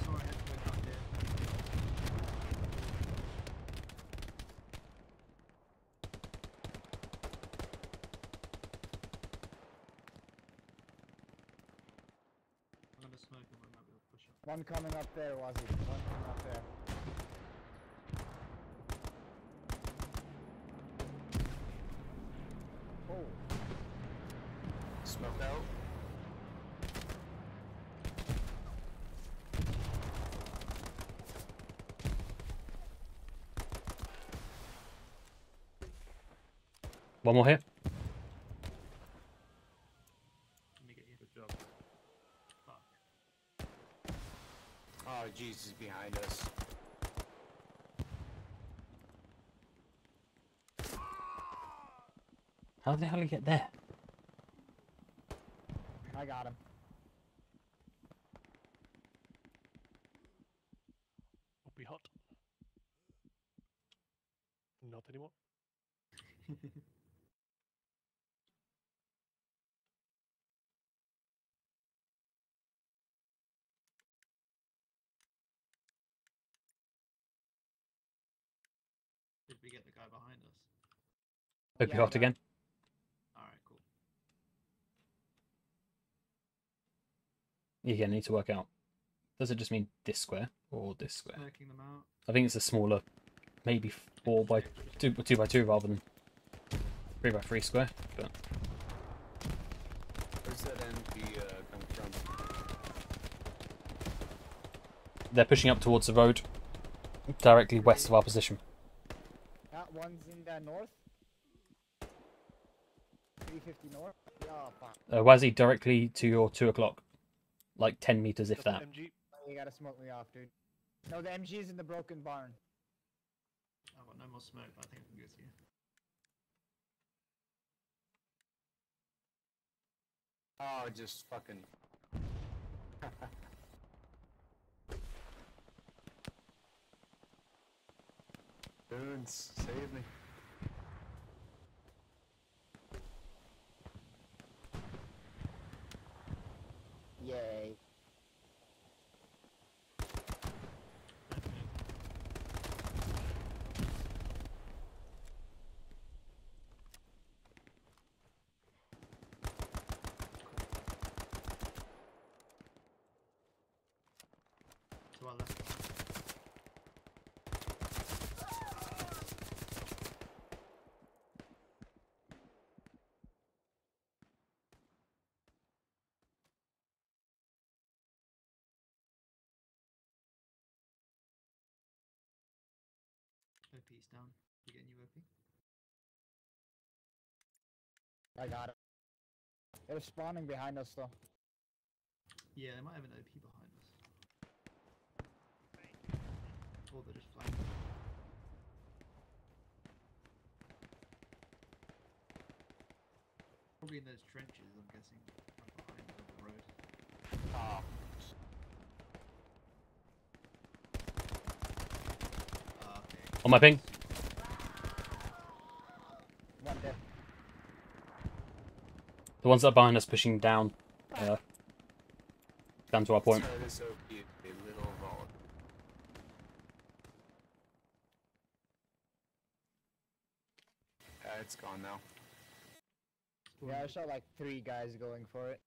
Sorry, I had to wake up here. I'm gonna smoke him, I might be able to push up. One coming up there, Wazzy. One coming up there. Oh, Smoke out. One more here. Let me get you. Good job. Fuck. Oh, Jesus, behind us. How the hell did he get there? I got him. hot. Not anymore. Did we get the guy behind us? Hope Yeah, you hot again. Alright, cool. You again need to work out. Does it just mean this square or this square? Smoking them out. I think it's a smaller, maybe four by two, two by two rather than three by three square. But Where's that MP uh, coming from? they're pushing up towards the road, directly west of our position. That one's in the north. 350 north. Yeah, fuck. Uh, Wazzy, directly to your two o'clock, like ten meters if that. MG. You gotta smoke me off, dude. No, the MG is in the broken barn. I've got no more smoke, but I think I can go to you. Oh, just fucking. Dudes, save me. Yay. To our left. OP's down. You getting you OP? I got it. They're spawning behind us though. Yeah, they might have an OP behind us. Or they're just flanking. Probably in those trenches, I'm guessing. Right behind the road. Oh, Ah, okay. On my ping. One dead. The ones that are behind us pushing down, uh, down to our point. Try this OP a little volatile. Uh, it's gone now. Yeah, I saw like three guys going for it.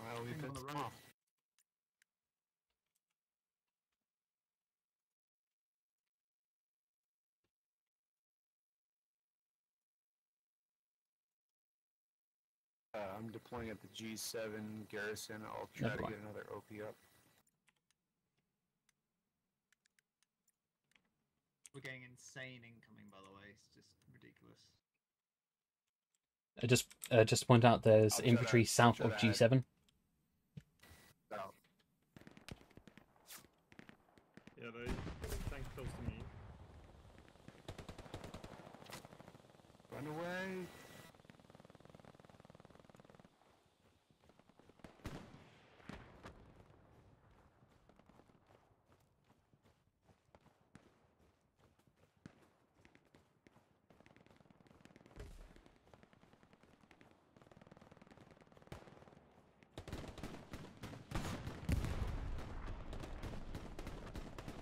Well, we Hang on them off. Uh, I'm deploying at the G7 garrison. I'll try Never to mind. get another OP up. We're getting insane incoming, by the way. It's just ridiculous. Uh, just, uh, just point out, there's I'll infantry that- south try of. G7. Oh, Yeah, they tank close to me. run away!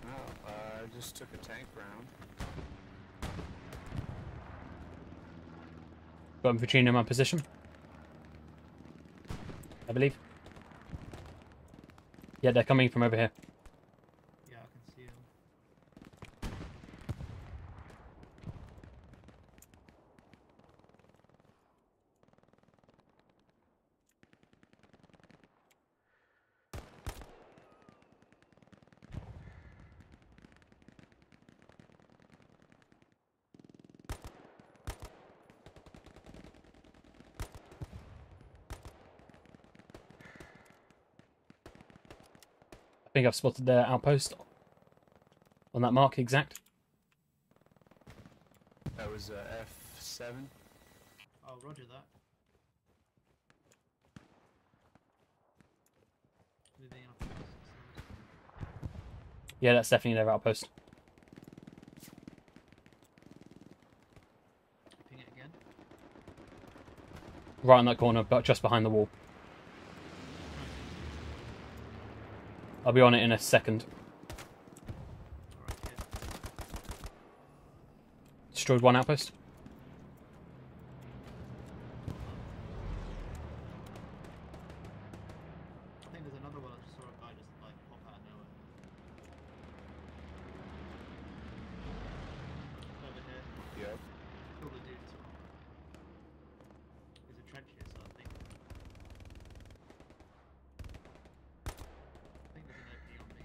Oh, uh, I just took a tank round. Got infantry in my position. I believe. Yeah, they're coming from over here. Think I've spotted their outpost on that mark exact. That was uh, F7. Oh, roger that. Yeah, that's definitely their outpost. Ping it again. Right in that corner, but just behind the wall. I'll be on it in a second. Destroyed one outpost. I think there's another one. I just saw a guy just like pop out of nowhere. Over here. Yep. Kill the dude as well. There's a trench here, so I think. I think there's an OP on me.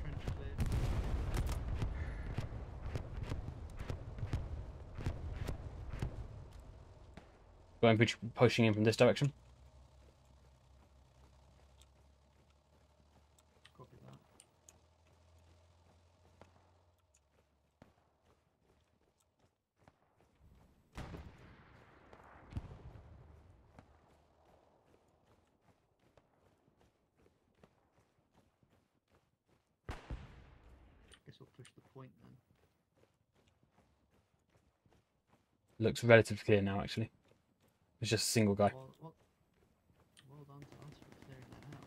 Trench cleared. Got infantry pushing in from this direction. Copy that. Guess we'll push the point then. Looks relatively clear now, actually. It's just a single guy. Well, well, well done to us for clearing that out.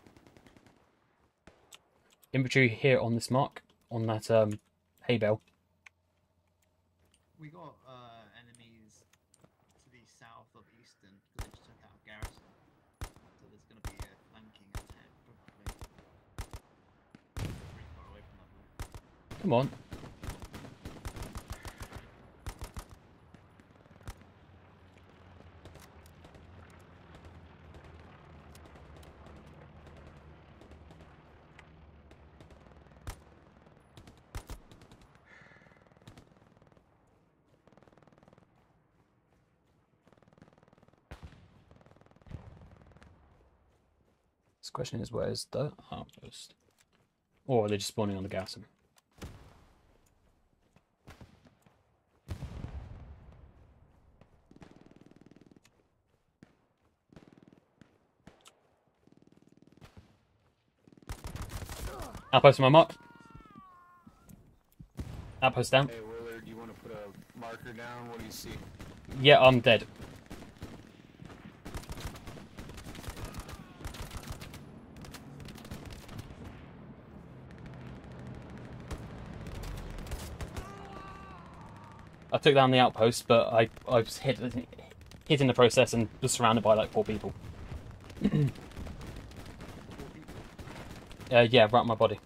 Infantry here on this mark, on that um, hay bale. We got uh, enemies to the south of Easton because they just took out garrison. So there's going to be a flanking attack probably. Pretty far away from that wall. Come on. Question is where's the outpost? Or are they just spawning on the garrison? Outpost on my mark. Outpost down. Hey Willard, you want to put a marker down? What do you see? Yeah, I'm dead. I took down the outpost, but I I was hit hit in the process and was surrounded by like four people. Uh, yeah, on my body.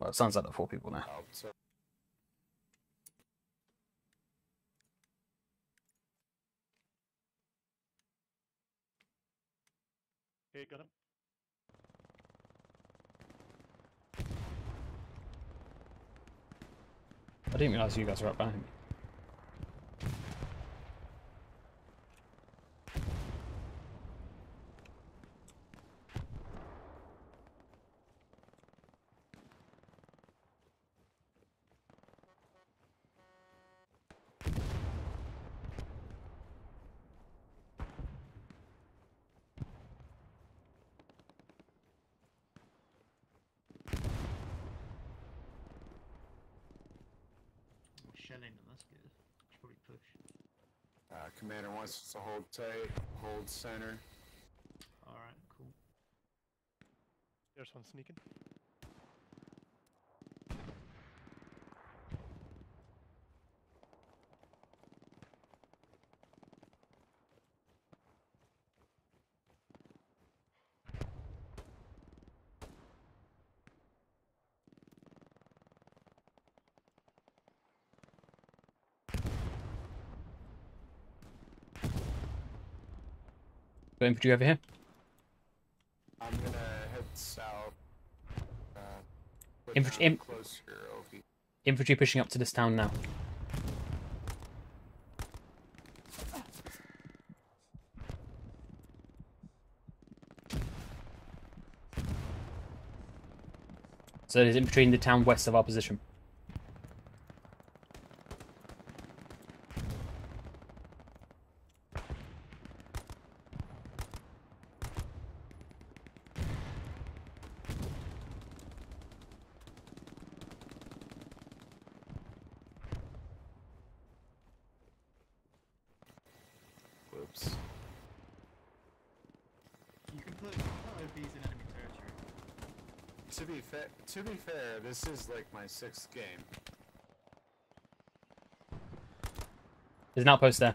Well, it sounds like the four people now. Oh, got him. I didn't realise you guys were up behind me. Commander wants us to hold tight, hold center. Alright, cool. There's one sneaking. Infantry over here. I'm gonna head south. Uh, infantry, in closer, infantry pushing up to this town now. So there's infantry in the town west of our position. To be fair, this is like my sixth game. There's an outpost there.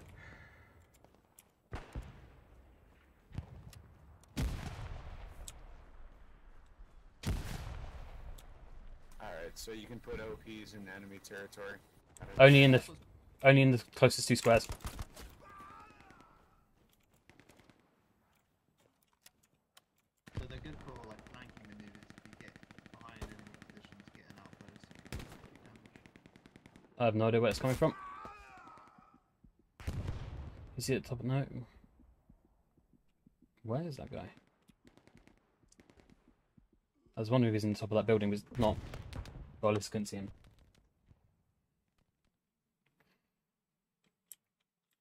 Alright, so you can put OPs in enemy territory. Only in the only in the closest two squares. So they're good for like flanking maneuvers if you get behind enemy positions, get an outpost, you can do damage. I have no idea where it's coming from. Is he at the top? Of no. Where is that guy? I was wondering if he's in the top of that building, but not. Well, I just couldn't see him.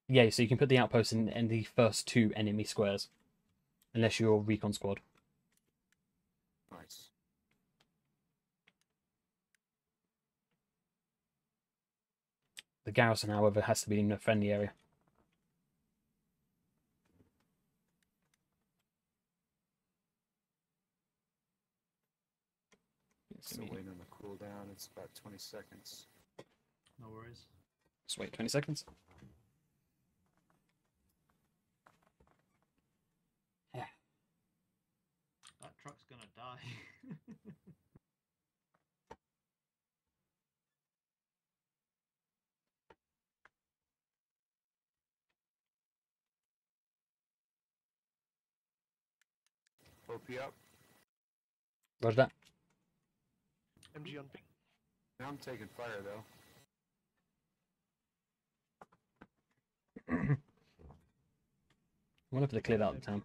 Yeah, so you can put the outpost in, in the first two enemy squares. Unless you're recon squad. Nice. The garrison, however, has to be in a friendly area. Still waiting on the cooldown. It's about 20 seconds. No worries. Just wait 20 seconds. Yeah. That truck's gonna die. OP up. Roger that. MG on ping. Now I'm taking fire though. I wonder if they cleared out the town.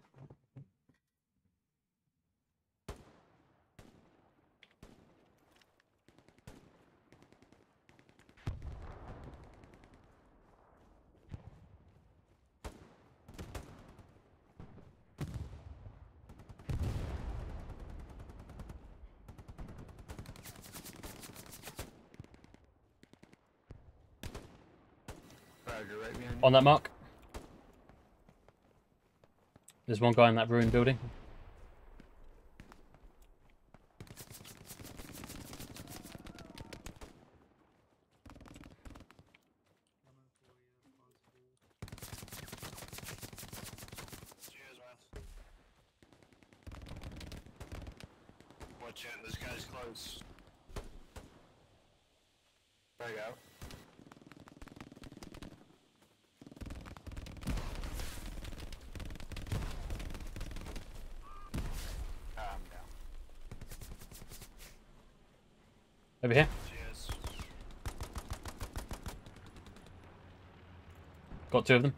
On that mark. There's one guy in that ruined building. Cheers, man. Watch out, this guy's close. Frag out. Ah, I'm down. Over here. Cheers. Got two of them.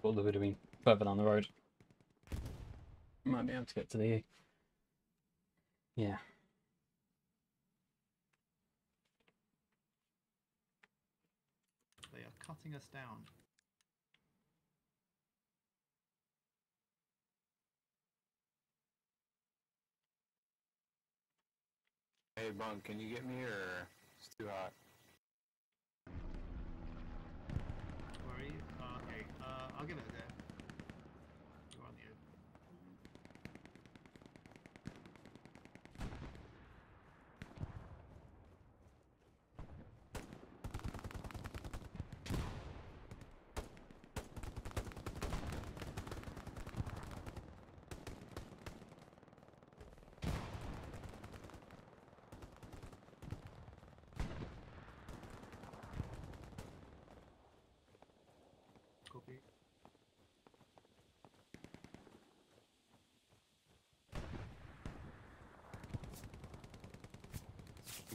Thought they would have been further down the road. Might be able to get to the. Yeah. They are cutting us down. Hey, Bunk, can you get me or it's too hot? Where are you? Oh, okay. Uh, I'll give it a go. You're on the open.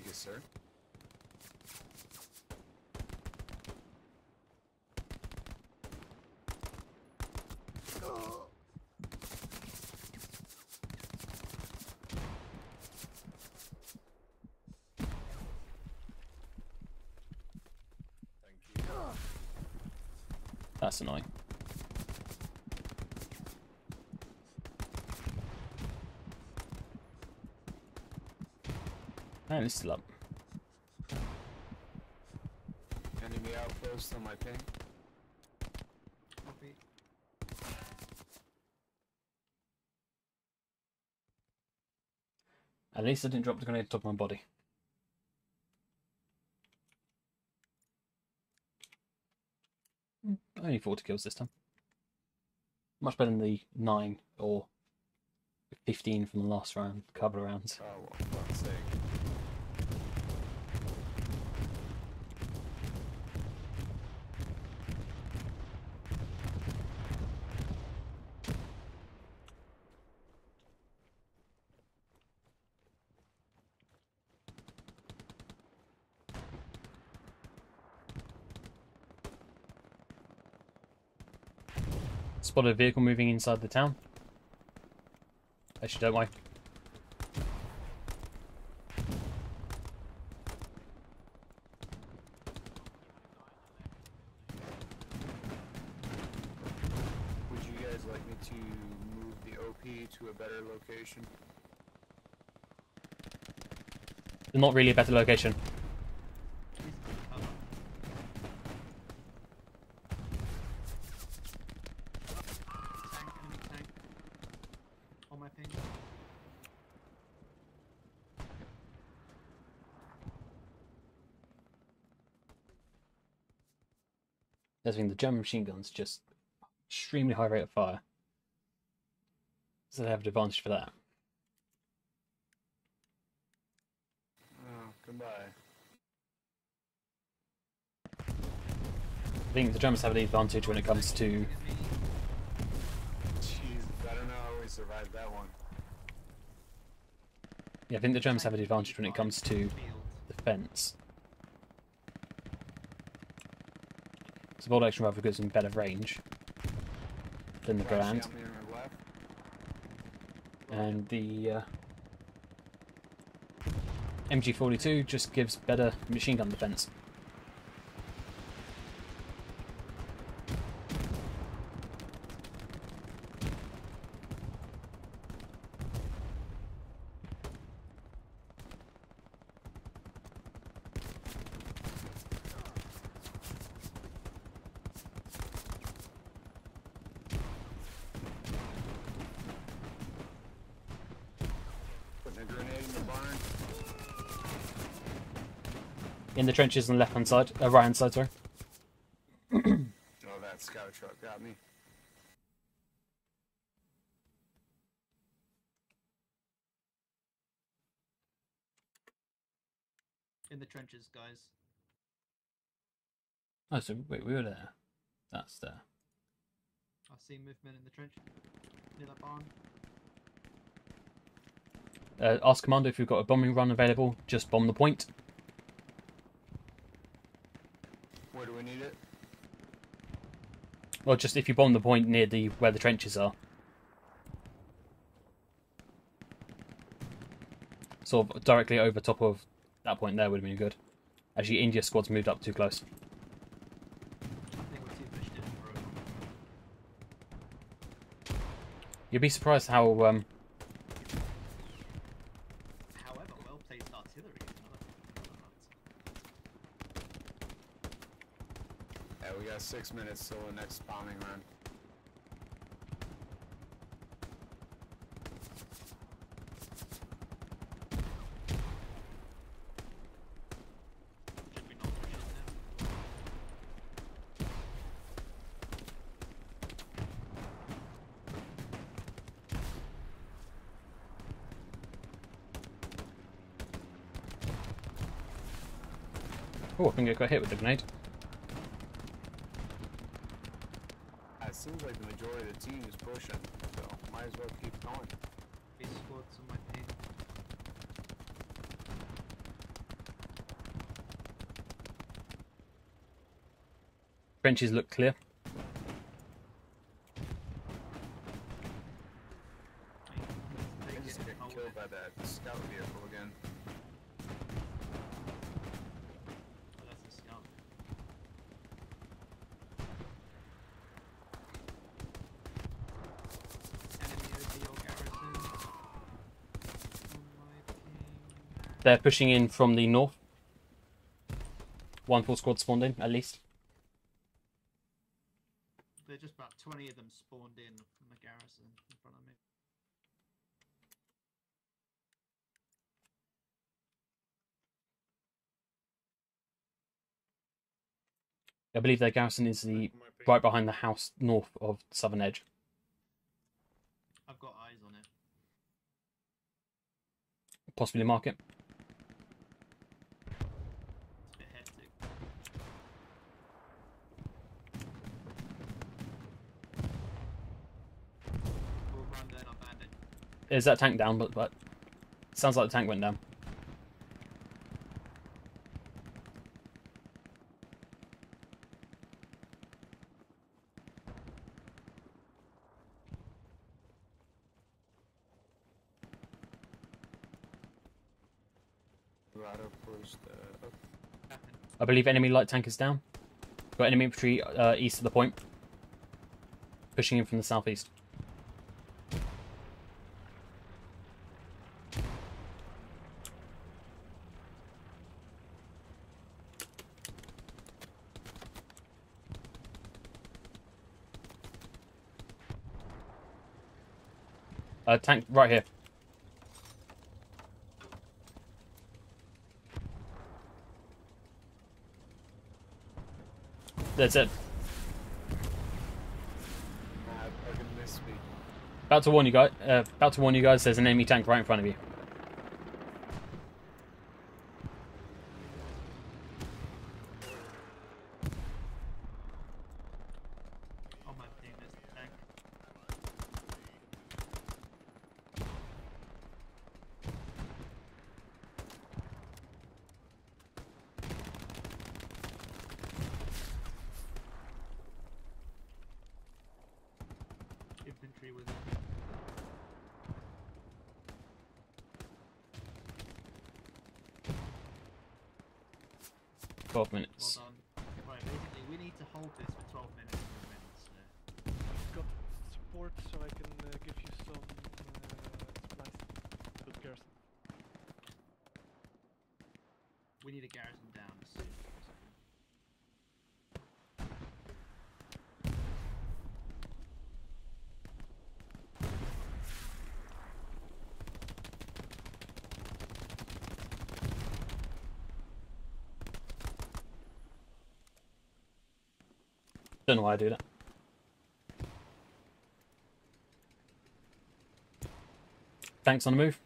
you, sir. Thank you. That's annoying. And it's still up. Enemy outpost on my ping. Copy. At least I didn't drop the grenade on top of my body. Only 40 kills this time. Much better than the 9 or 15 from the last round, couple of rounds. Oh, Spotted a vehicle moving inside the town. Actually, don't worry. Would you guys like me to move the OP to a better location? Not really a better location. He's cover. Tank, enemy tank. On my ping. There's been the German machine guns just extremely high rate of fire. So they have an advantage for that. Oh, goodbye. I think the Germans have an advantage when it comes to Jesus, I don't know how we survived that one. yeah, I think the Germans have an advantage when it comes to defense. So bolt action rifle gives them better range than the Garand, down here on our left. and the uh, MG42 just gives better machine gun defense. Putting a grenade in the barn. In the trenches on the left hand side, uh, right hand side, sorry. Oh, that scout truck got me. In the trenches, guys. Oh, so wait, we were there. That's there. I see movement in the trench. Near that barn. Uh, ask Commander if you've got a bombing run available. Just bomb the point. Where do we need it? Or just if you bomb the point near the where the trenches are. Sort of directly over top of that point there would have been good. Actually, India squad's moved up too close. You'd be surprised how um, However, well placed artillery is another, another nut. Yeah, we got minutes till the next bombing run. Oh, I think I got hit with the grenade. It seems like the majority of the team is pushing, so might as well keep going. Base squads on my ping. Benches look clear. I just get killed by that scout vehicle again. Oh, that's a scout. Enemy over your look clear. They're pushing in from the north. One full squad spawned in, at least. There's just about 20 of them spawned in from the garrison in front of me. I believe their garrison is the right behind the house north of Southern Edge. I've got eyes on it. Possibly mark. It's a bit hectic. We'll run down our bandit. Is that tank down? But, but sounds like the tank went down. Rado pushed uh, up. Captain. I believe enemy light tank is down. Got enemy infantry uh, east of the point. Pushing in from the southeast. Uh, tank right here. That's it. Fucking missed me. About to warn you guys. Uh, about to warn you guys. There's an enemy tank right in front of you. 12 minutes. Hold on. Right, basically, we need to hold this for 12 minutes. For minute, so. I've got support, so I can uh, give Don't know why I do that. Thanks on the move.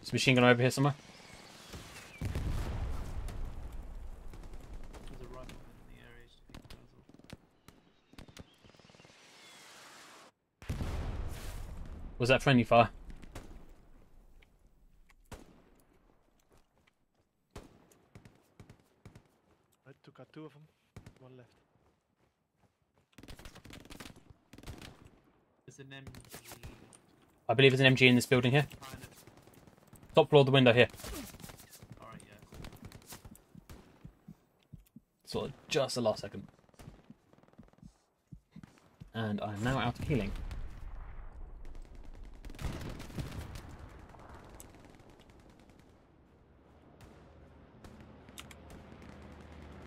Is machine gun over here somewhere? There's a rifleman in the area, just be careful. Was that friendly fire? I took out two of them. One left. There's an MG I believe there's an MG in this building here. Top floor the window here. Sort of just the last second. And I am now out of healing.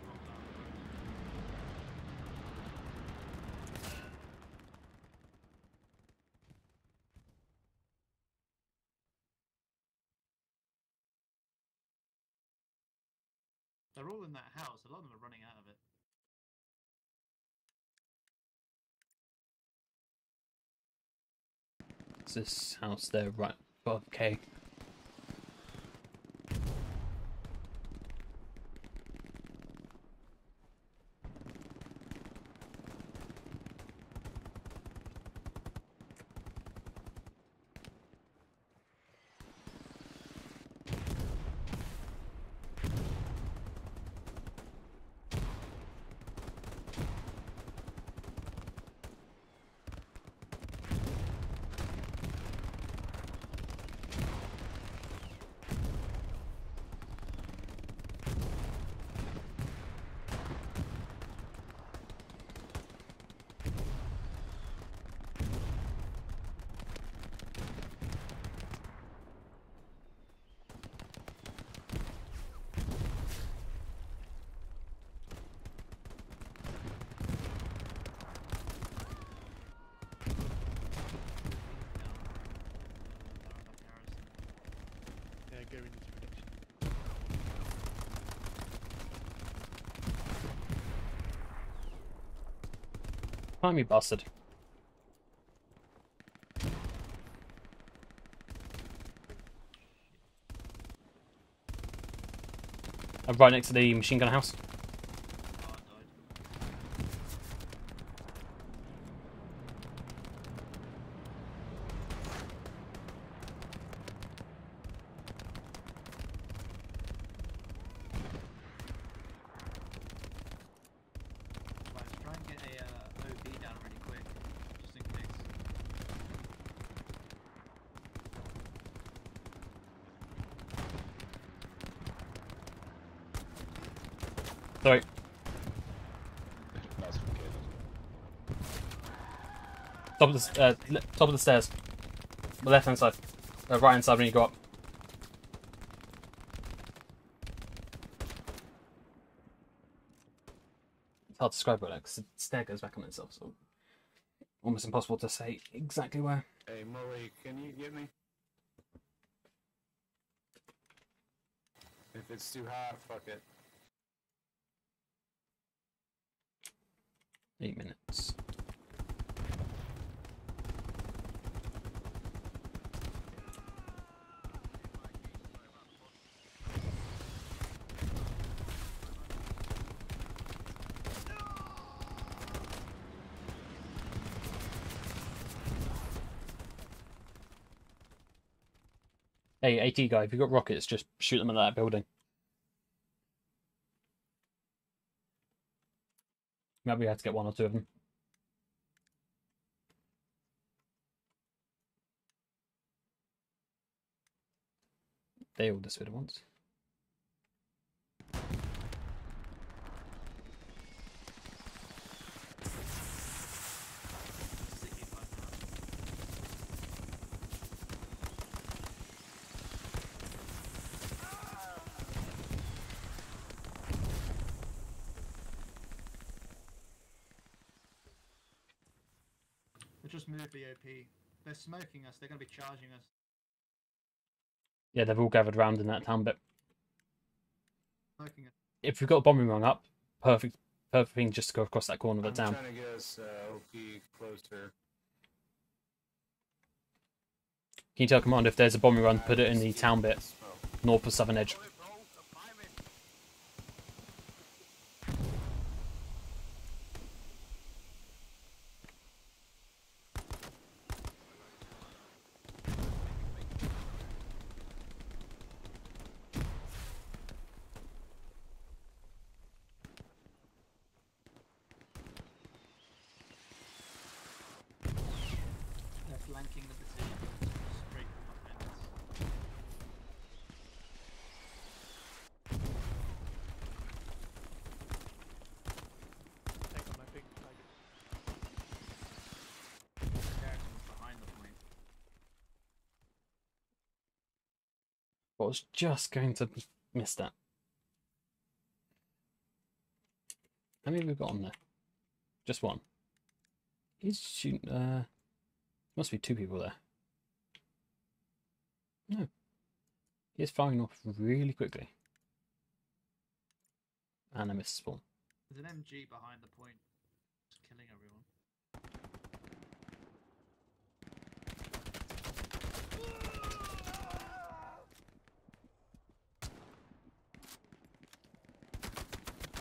Well done. They're all in that house. A lot of them are running out of it. It's this house there right above Find me, bastard. I'm right next to the machine gun house. Oh, I died. Right, let's try and get a uh, OB down really quick, just in case. Sorry. That's okay. Top the uh, top of the stairs. The left hand side. Uh, right hand side when you go up. It's hard to describe it because the stair goes back on itself, so almost impossible to say exactly where. Hey, Molly, can you get me? If it's too hot, fuck it. Eight minutes. Hey, AT guy, if you've got rockets, just shoot them at that building. Maybe we have to get one or two of them. They all disappeared at once. Sicky five now. We just moved BOP. They're smoking us. They're going to be charging us. Yeah, they've all gathered round in that town bit. Smoking us. If we've got a bombing run up, perfect, perfect thing just to go across that corner of I'm the town. trying to get us uh, OP closer. Can you tell Commander if there's a bombing run, put it in the town bit, north of Southern Edge. They're flanking the battalion straight behind us. Take on my big flag. Garrison's behind the point. I was just going to miss that. How many have we got on there? Just one. He's shooting. Uh, must be two people there. No. He's firing off really quickly. And I missed spawn. There's an MG behind the point, just killing everyone.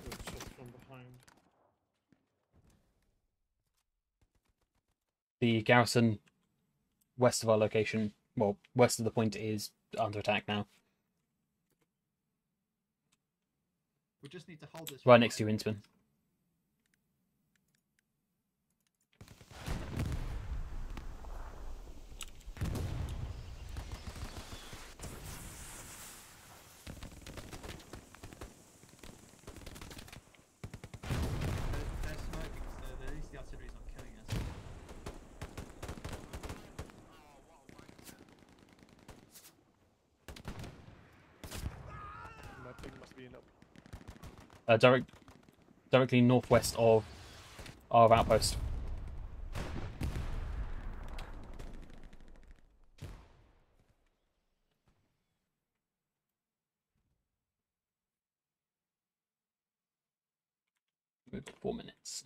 Good shot from behind. The garrison west of our location, well, west of the point, is under attack now. We just need to hold this. Right next to you, Inspin. They're, they're smoking, so at least the artillery's not killing us. My ping must be in up. Uh, Uh, direct, directly northwest of our outpost. We've got four minutes.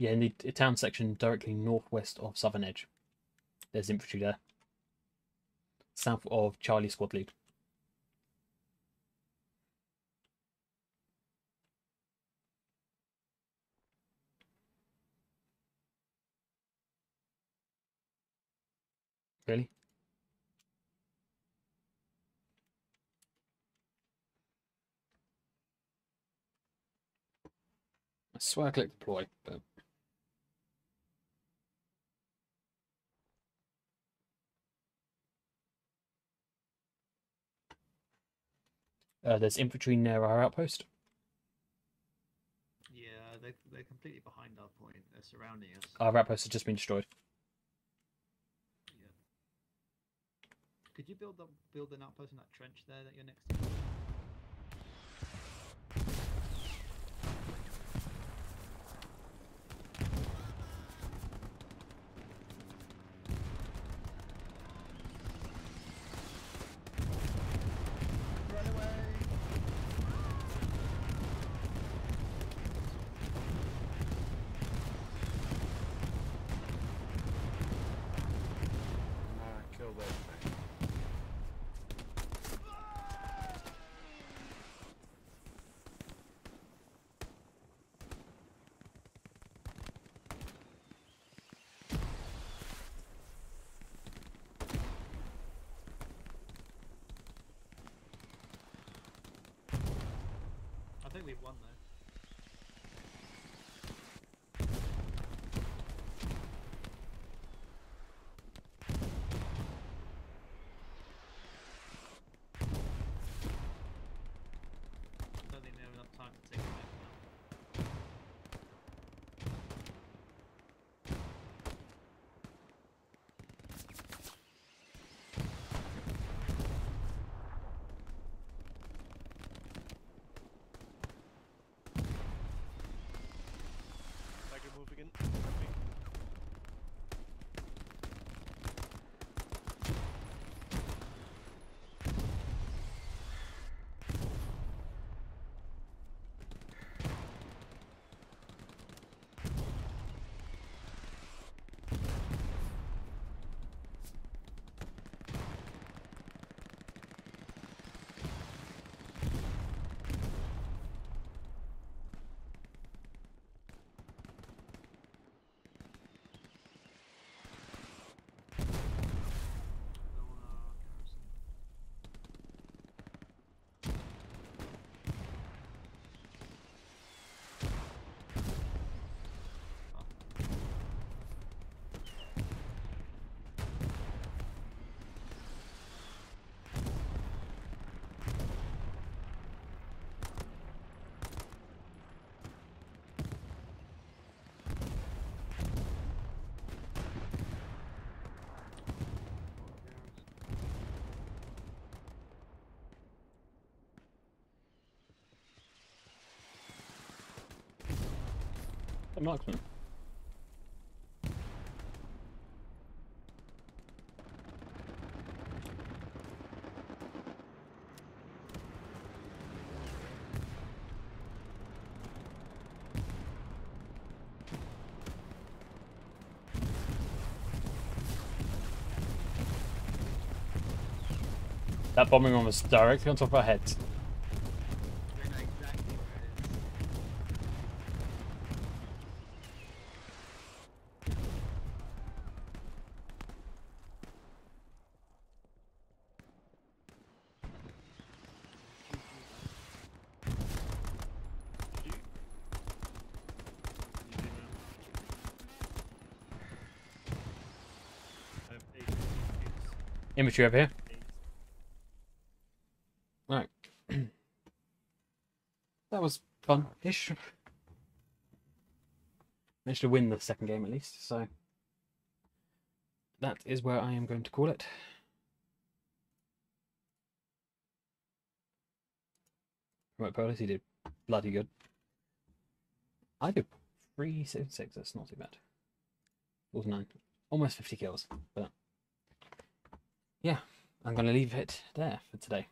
Yeah, in the town section directly northwest of Southern Edge. There's infantry there. South of Charlie Squad Lead. Really? I swear I clicked deploy, but uh, there's infantry near our outpost. Yeah, they they're completely behind our point. They're surrounding us. Our outpost has just been destroyed. Yeah. Could you build up build an outpost in that trench there that you're next to? Run away! Ah, kill that thing. I think though. I don't think they have enough time to take it back now. Move again. Copy. Go on our garrison. A marksman. That bombing one was directly on top of our heads. They know exactly where it is. GG. You do know. I have eight hits. Infantry over here. Right. that was fun-ish. Managed to win the second game at least, so that is where I am going to call it. Right, Polis, he did bloody good. I did three six six. That's not too bad. It was nine, almost fifty kills. But yeah, I'm going to leave it there for today.